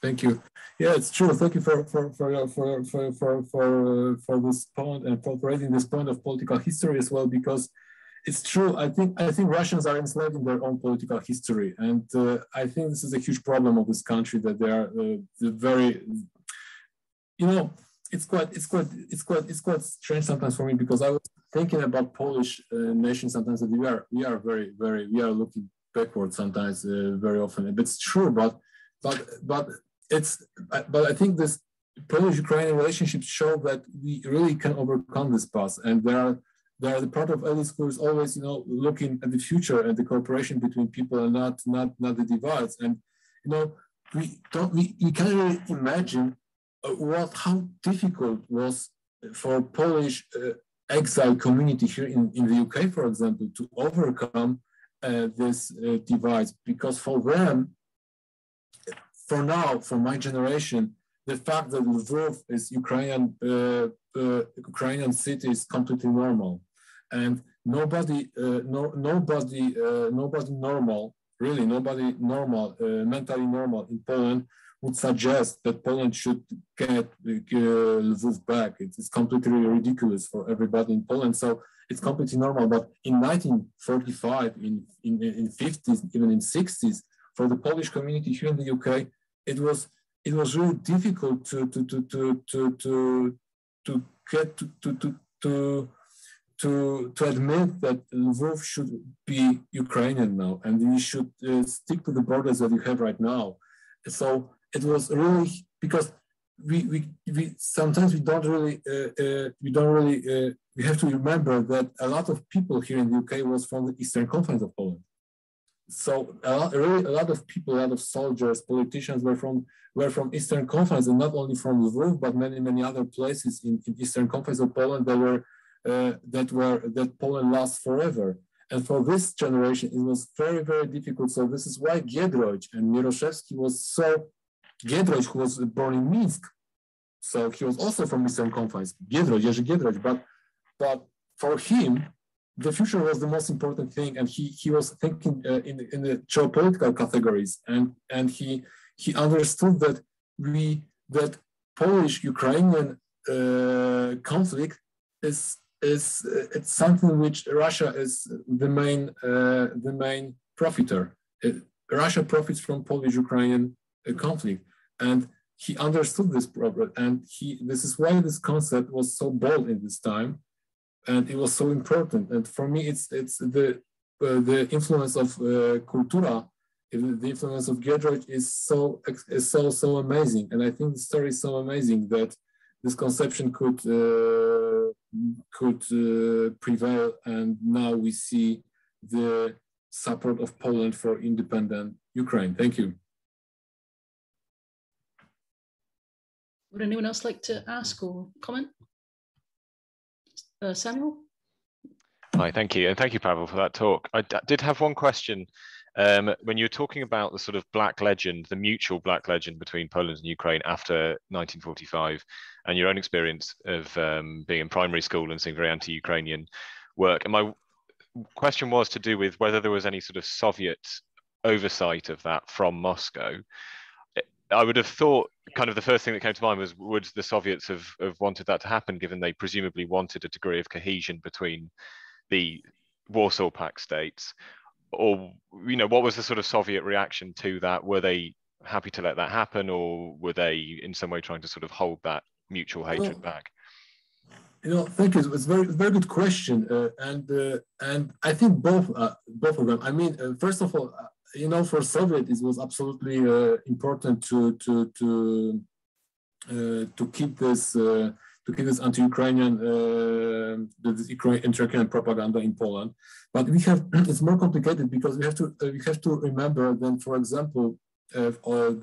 Thank you. Yeah, it's true. Thank you for for for for for for for, for this point and for raising this point of political history as well, because it's true. I think I think Russians are enslaved in their own political history, and uh, I think this is a huge problem of this country that they are uh, very, you know, it's quite it's quite it's quite it's quite strange sometimes for me because I was thinking about Polish uh, nation sometimes that we are we are very very we are looking backward sometimes uh, very often. but It's true, but but but it's but I think this Polish-Ukrainian relationship show that we really can overcome this past, and there are there are the part of elites who is always you know looking at the future and the cooperation between people and not not not the divides, and you know we don't we, we can't really imagine uh, what how difficult was for Polish uh, exile community here in, in the UK, for example, to overcome uh, this uh, divide because for them, for now, for my generation, the fact that Lviv is Ukrainian uh, uh, Ukrainian city is completely normal, and nobody, uh, no, nobody, uh, nobody normal, really nobody normal, mentally normal in Poland would suggest that Poland should get uh, Lvov back. It's completely ridiculous for everybody in Poland. So it's completely normal. But in 1945, in, in, in 50s, even in 60s, for the Polish community here in the UK, it was it was really difficult to to to to to to, to get to to to, to to, admit that Lvov should be Ukrainian now, and we should uh, stick to the borders that we have right now. So it was really because we we, we sometimes we don't really uh, uh, we don't really uh, we have to remember that a lot of people here in the UK was from the Eastern Conference of Poland. So a lot, really a lot of people, a lot of soldiers, politicians were from were from Eastern Conference, and not only from Lviv, but many many other places in, in Eastern Conference of Poland that were uh, that were that Poland lost forever. And for this generation, it was very, very difficult. So this is why Giedroyc and Mieroszewski was so Giedroyc, who was born in Minsk, so he was also from Eastern Conference, Giedroyc, Jerzy Giedroyc, but, but for him, the future was the most important thing, and he, he was thinking uh, in, in the geopolitical categories, and, and he, he understood that we, that Polish-Ukrainian uh, conflict is, is uh, it's something which Russia is the main, uh, the main profiter. Russia profits from Polish-Ukrainian conflict. And he understood this problem. And he, this is why this concept was so bold in this time. And it was so important. And for me, it's, it's the, uh, the influence of uh, Kultura, the influence of Giedroyc is so, is so, so amazing. And I think the story is so amazing that this conception could, uh, could uh, prevail. And now we see the support of Poland for independent Ukraine. Thank you. Would anyone else like to ask or comment? Uh, Samuel? Hi, thank you. And thank you, Pavel, for that talk. I did have one question. Um, when you were talking about the sort of black legend, the mutual black legend between Poland and Ukraine after 1945, and your own experience of um, being in primary school and seeing very anti-Ukrainian work, and my question was to do with whether there was any sort of Soviet oversight of that from Moscow, I would have thought kind of the first thing that came to mind was would the Soviets have, have wanted that to happen, given they presumably wanted a degree of cohesion between the Warsaw Pact states, or you know what was the sort of Soviet reaction to that? Were they happy to let that happen, or were they in some way trying to sort of hold that mutual hatred well, back? You know, thank you. It's a very, very good question, uh, and uh, and I think both uh, both of them. I mean, uh, first of all, you know, for Soviet, it was absolutely uh, important to to to uh, to keep this uh, to keep this anti-Ukrainian uh, this anti-Ukrainian propaganda in Poland. But we have [clears throat] it's more complicated because we have to uh, we have to remember that, for example, uh,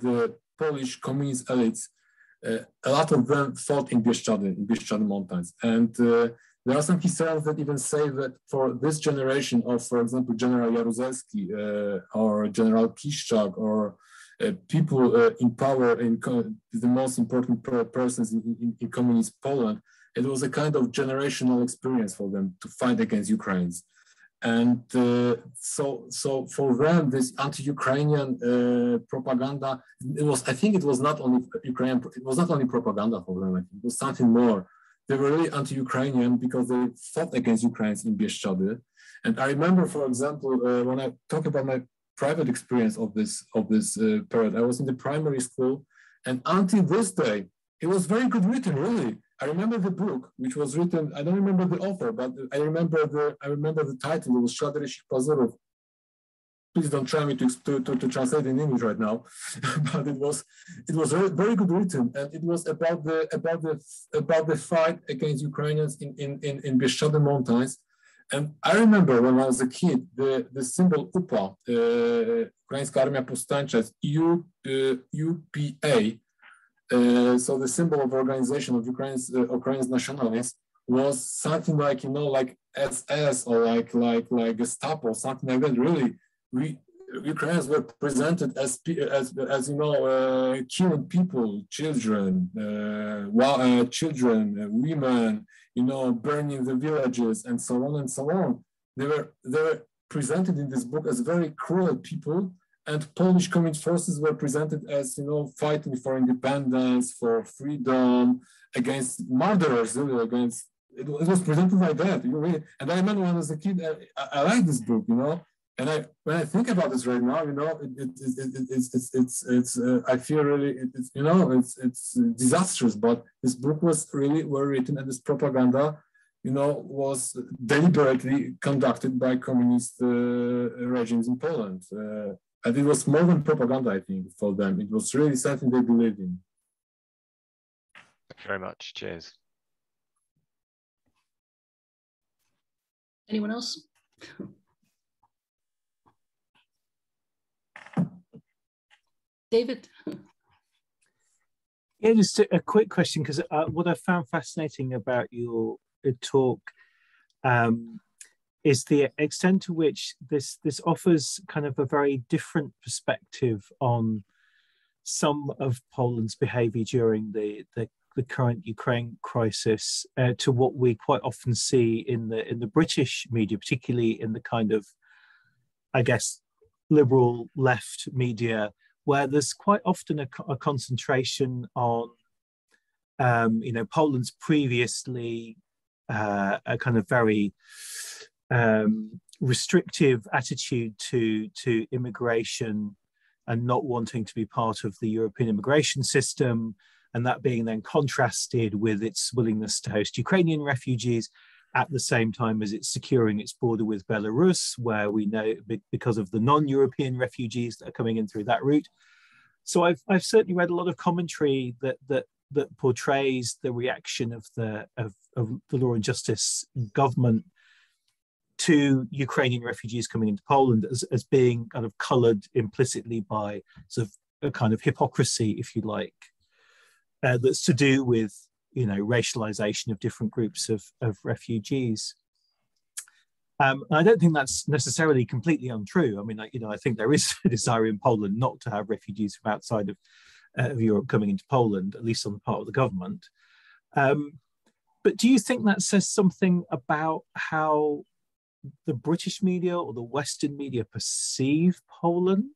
the Polish communist elites, a lot of them fought in Bieszczady, in Bieszczady mountains, and there are some historians that even say that for this generation of, for example, General Jaruzelski uh, or General Kiszczak or uh, people uh, in power, in the most important persons in, in, in, communist Poland, it was a kind of generational experience for them to fight against Ukrainians. And uh, so, so for them, this anti-Ukrainian uh, propaganda, it was, I think it was not only Ukrainian, it was not only propaganda for them, it was something more they were really anti-Ukrainian because they fought against Ukrainians in Bieszczady. And I remember, for example, uh, when I talk about my private experience of this of this uh, period, I was in the primary school, and until this day, it was very good written. Really, I remember the book, which was written. I don't remember the author, but I remember the I remember the title. It was Ślady rysich pazurów, please don't try me to, to, to, translate in English right now, [laughs] but it was it was very, good written, and it was about the about the about the fight against Ukrainians in in in, in Bieszczady mountains. And I remember when I was a kid, the, the symbol UPA, uh, Ukraińska Armia Powstańcza, U, uh, UPA, uh, so the symbol of organization of Ukraine's, uh, Ukraine's nationalists, was something like you know like SS or like like like Gestapo something like that. Really, we Ukrainians were presented as as, as you know uh, killing people, children, uh, well, uh, children, uh, women, you know, burning the villages and so on and so on. They were they were presented in this book as very cruel people and Polish communist forces were presented as, you know, fighting for independence, for freedom, against murderers, really, against, it, it was presented like that. You know, and I remember when I was a kid, I, I, like this book, you know, and I, when I think about this right now, you know, it, it, it, it's, it's, it's, it's uh, I feel really, it's, you know, it's, it's disastrous, but this book was really well written and this propaganda, you know, was deliberately conducted by communist uh, regimes in Poland. Uh, and it was more than propaganda, I think, for them. It was really something they believed in. Thank you very much. Cheers. Anyone else? David? Yeah, just a, quick question because uh, what I found fascinating about your talk um, is the extent to which this this offers kind of a very different perspective on some of Poland's behaviour during the, the, the current Ukraine crisis uh, to what we quite often see in the in the British media, particularly in the kind of, I guess, liberal left media, where there's quite often a, a concentration on, um, you know, Poland's previously uh, a kind of very um, restrictive attitude to to immigration and not wanting to be part of the European immigration system, and that being then contrasted with its willingness to host Ukrainian refugees at the same time as it's securing its border with Belarus, where we know because of the non-European refugees that are coming in through that route. So I've I've certainly read a lot of commentary that that that portrays the reaction of the of, of the law and justice government to Ukrainian refugees coming into Poland as, as being kind of coloured implicitly by sort of a kind of hypocrisy, if you like, uh, that's to do with you know racialization of different groups of, of refugees. Um, I don't think that's necessarily completely untrue. I mean, I, you know, I think there is [laughs] a desire in Poland not to have refugees from outside of, uh, of Europe coming into Poland, at least on the part of the government. Um, but do you think that says something about how the British media or the Western media perceive Poland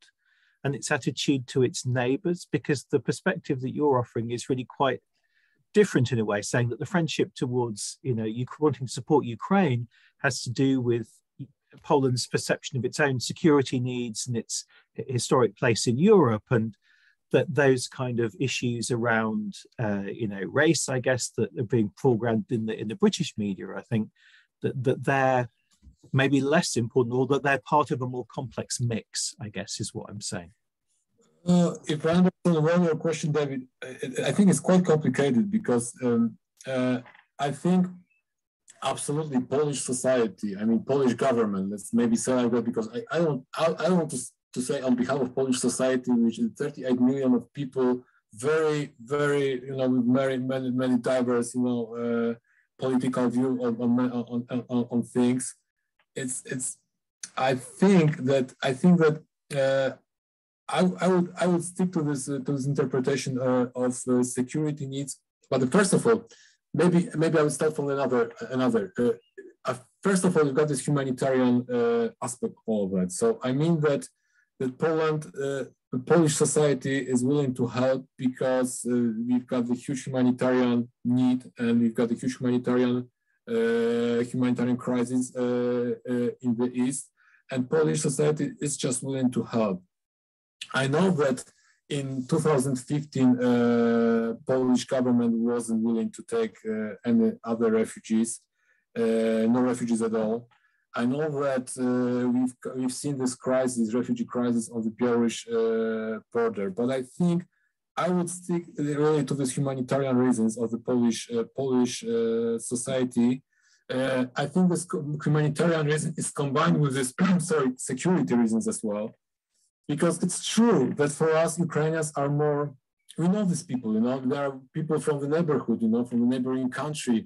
and its attitude to its neighbors? Because the perspective that you're offering is really quite different in a way, saying that the friendship towards, you know, wanting to support Ukraine has to do with Poland's perception of its own security needs and its historic place in Europe, and that those kind of issues around, uh, you know, race, I guess, that are being foregrounded in the in the British media, I think that that they're maybe less important or that they're part of a more complex mix, I guess is what I'm saying. Uh, if I understand well your question, David, I think it's quite complicated because um, uh, I think absolutely Polish society, I mean Polish government, let's maybe say like that because I, I don't I, I want to, to say on behalf of Polish society, which is 38 million of people, very, very, you know, many, many, many diverse, you know, uh, political view on, on, on, on, on things. It's it's I think that I think that uh, I, I would I would stick to this uh, to this interpretation uh, of uh, security needs. But first of all, maybe maybe I would start from another another. Uh, uh, first of all, you've got this humanitarian aspect of all that. So I mean that that Poland, the Polish society is willing to help because we've got the huge humanitarian need and we've got the huge humanitarian uh, humanitarian crisis uh, uh, in the East, and Polish society is just willing to help. I know that in 2015, uh, Polish government wasn't willing to take uh, any other refugees, uh, no refugees at all. I know that we've we've seen this crisis, refugee crisis, on the Belarus border, but I think I would stick really to these humanitarian reasons of the Polish uh, Polish uh, society. Uh, I think this humanitarian reason is combined with this [coughs] sorry security reasons as well, because it's true that for us Ukrainians are more. We know these people, you know, there are people from the neighborhood, you know, from the neighboring country.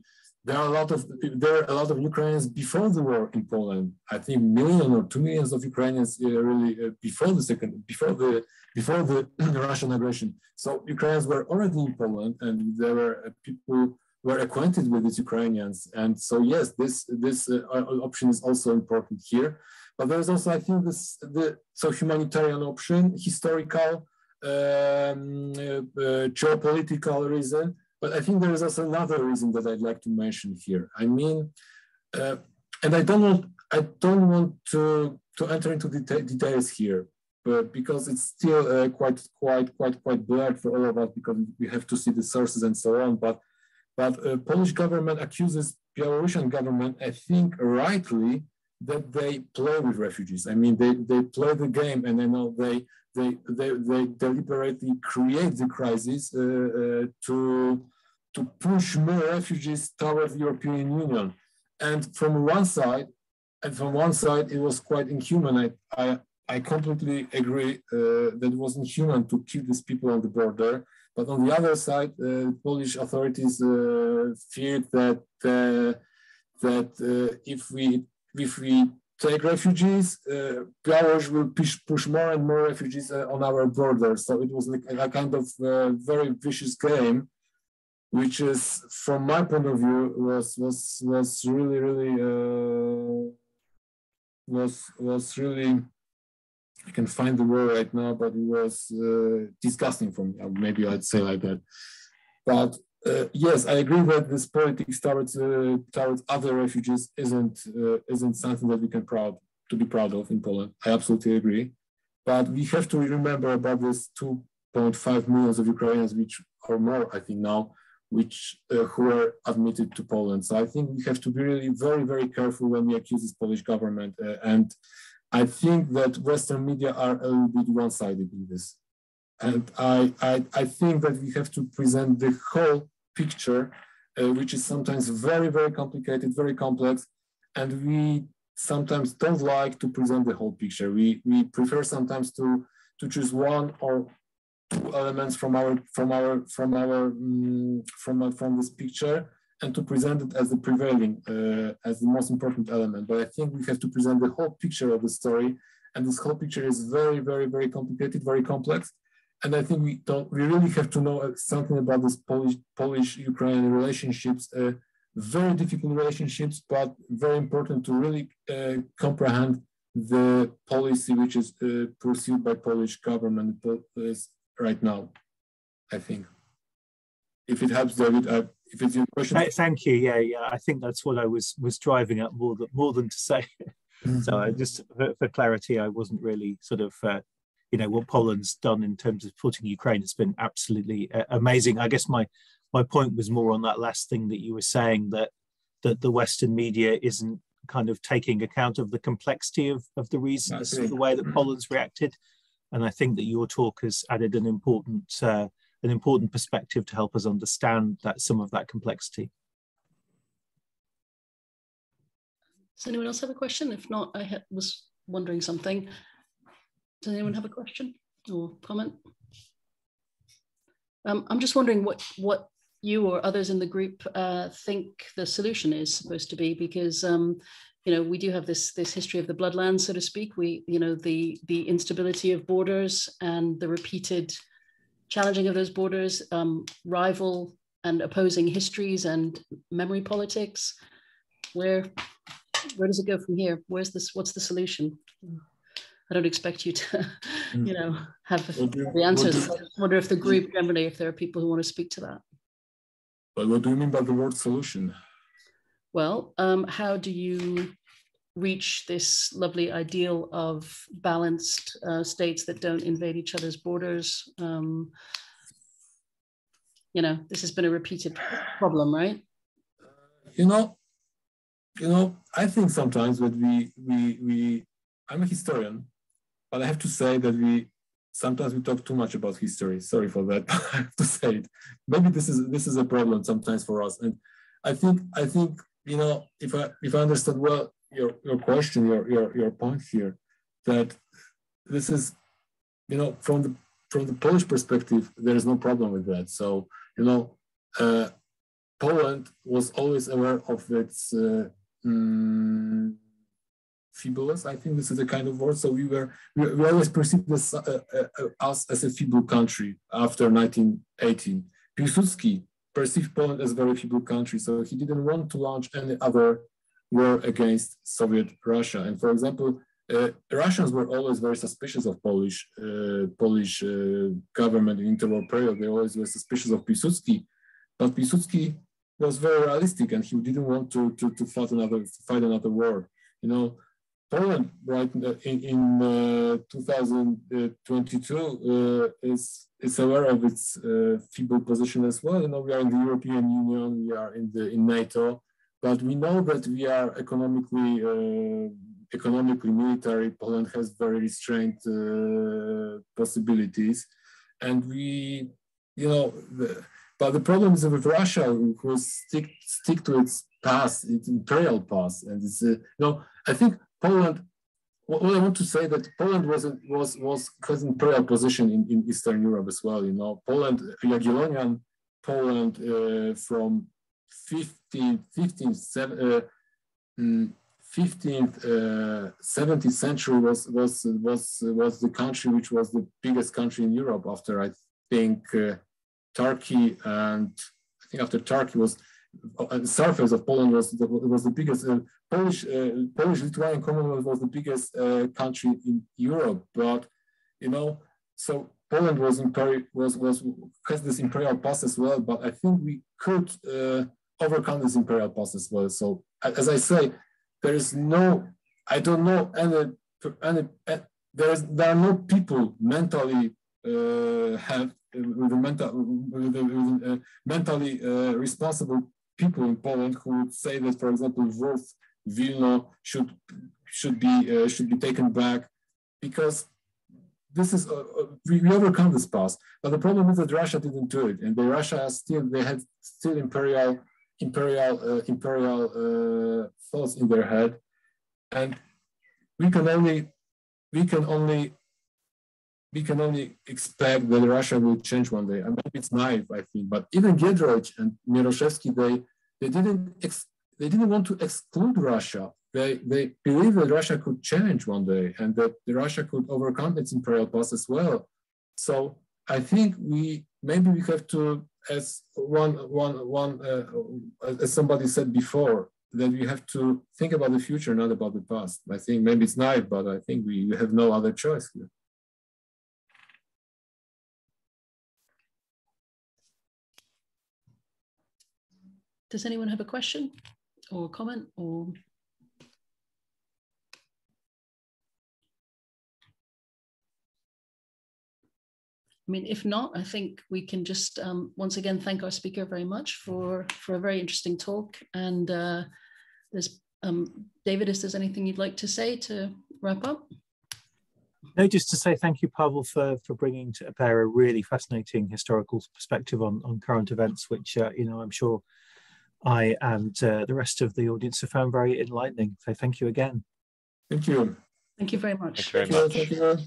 there are a lot of there are a lot of Ukrainians before the war in Poland. I think million or two millions of Ukrainians uh, really uh, before the second before the before the [clears throat] Russian aggression. So Ukrainians were already in Poland, and there were uh, people were acquainted with these Ukrainians. And so yes, this this uh, option is also important here. But there is also, I think, this the so humanitarian option, historical, um, uh, geopolitical reason but I think there is also another reason that I'd like to mention here. I mean, uh, and I don't want I don't want to to enter into deta details here, but because it's still uh, quite quite quite quite blurred for all of us because we have to see the sources and so on. But but uh, Polish government accuses Belarusian government, I think rightly, that they play with refugees. I mean, they they play the game, and I know they they they, they deliberately create the crisis uh, uh, to to push more refugees towards the European Union. And from one side, and from one side, it was quite inhuman. I, I, I completely agree uh, that it was inhuman to keep these people on the border. But on the other side, uh, Polish authorities uh, feared that uh, that uh, if we if we take refugees, uh, Belarus will push, push more and more refugees uh, on our borders. So it was like a kind of very vicious game which is from my point of view was was was really really uh, was was really I can find the word right now, but it was uh, disgusting for me. Maybe I'd say like that. But uh, yes, I agree that this politics towards uh, towards other refugees isn't uh, isn't something that we can proud to be proud of in Poland. I absolutely agree. But we have to remember about this 2.5 millions of Ukrainians, which are more, I think now, which uh, who are admitted to Poland. So I think we have to be really very, very careful when we accuse this Polish government. Uh, and I think that Western media are a little bit one-sided in this. And I, I, I think that we have to present the whole picture, uh, which is sometimes very, very complicated, very complex. And we sometimes don't like to present the whole picture. We, we prefer sometimes to, to choose one or two elements from our from our from our um, from from this picture and to present it as the prevailing uh, as the most important element but i think we have to present the whole picture of the story and this whole picture is very very very complicated very complex and i think we don't we really have to know something about this polish polish ukrainian relationships uh, very difficult relationships but very important to really uh, comprehend the policy which is uh, pursued by polish government right now, I think. If it helps, David, uh, if it's your question. Thank you. Yeah, yeah. I think that's what I was was driving at more than more than to say. [laughs] so I just for, for, clarity, I wasn't really sort of. Uh, you know what Poland's done in terms of putting Ukraine has been absolutely uh, amazing. I guess my my point was more on that last thing that you were saying that that the Western media isn't kind of taking account of the complexity of, of the reasons for the way that Poland's reacted and I think that your talk has added an important uh, an important perspective to help us understand that some of that complexity. Does anyone else have a question? If not, I was wondering something. Does anyone have a question or comment? Um, I'm just wondering what what you or others in the group uh, think the solution is supposed to be, because um, you know we do have this this history of the bloodlands so to speak. We you know the the instability of borders and the repeated challenging of those borders um, rival and opposing histories and memory politics. Where where does it go from here? Where's this what's the solution i don't expect you to [laughs] mm. you know have the answers i wonder if the group generally if there are people who want to speak to that but what do you mean by the word solution well, um, how do you reach this lovely ideal of balanced uh, states that don't invade each other's borders? Um, you know, this has been a repeated problem, right? You know, you know, I think sometimes that we we we I'm a historian, but I have to say that we sometimes we talk too much about history. Sorry for that. [laughs] I have to say it. Maybe this is this is a problem sometimes for us. And I think I think you know, if I if I understand well your your question, your your your point here, that this is, you know, from the from the Polish perspective, there is no problem with that. So you know, uh, Poland was always aware of its uh, um, feebleness. I think this is the kind of word. So we were we, we always perceived this, uh, uh us as a feeble country after 1918. Piłsudski perceived Poland as a very feeble country, so he didn't want to launch any other war against Soviet Russia. And for example, uh, Russians were always very suspicious of Polish uh, Polish uh, government in interwar period. They always were suspicious of Piłsudski, but Piłsudski was very realistic and he didn't want to to, to fight another fight another war. You know, Poland right in, in uh, 2022 uh, is is aware of its uh, feeble position as well. You know, we are in the European Union, we are in the in NATO, but we know that we are economically uh, economically military. Poland has very restrained uh, possibilities, and we, you know, the, but the problem is with Russia, who stick stick to its past, its imperial past, and it's uh, you know, I think Poland what I want to say that Poland was was was has imperial position in, in Eastern Europe as well. You know, Poland, Jagiellonian Poland uh, from 15th, 15th, uh, 15th, uh, 17th century was was was was the country which was the biggest country in Europe after I think uh, Turkey and I think after Turkey was uh, surface of Poland was the, was the biggest. Uh, Polish uh, Polish Lithuanian Commonwealth was the biggest uh, country in Europe, but you know, so Poland was imperial was was has this imperial past as well. But I think we could uh, overcome this imperial past as well. So as I say, there is no, I don't know any any. Uh, there is there are no people mentally have with a mental with, with a, mentally responsible people in Poland who would say that, for example, Wolf Wilno should should be uh, should be taken back because this is uh, uh, we, we overcome this past. But the problem is that Russia didn't do it, and the Russia still they had still imperial imperial uh, imperial uh, thoughts in their head, and we can only we can only we can only expect that Russia will change one day. I mean, it's naive, I think, but even Giedroyc and Mieroszewski, they they didn't they didn't want to exclude Russia. They they believe that Russia could change one day and that Russia could overcome its imperial past as well. So I think we maybe we have to, as one one one uh, as somebody said before, that we have to think about the future, not about the past. I think maybe it's naive, but I think we, we have no other choice here. Does anyone have a question or comment or? I mean, if not, I think we can just um, once again thank our speaker very much for for a very interesting talk. And uh, there's um, David, is there anything you'd like to say to wrap up? No, just to say thank you, Pavel, for for bringing to bear a really fascinating historical perspective on on current events, which uh, you know I'm sure I and uh, the rest of the audience have found very enlightening. So thank you again. Thank you. Thank you very much. Thank you very much. Thank you.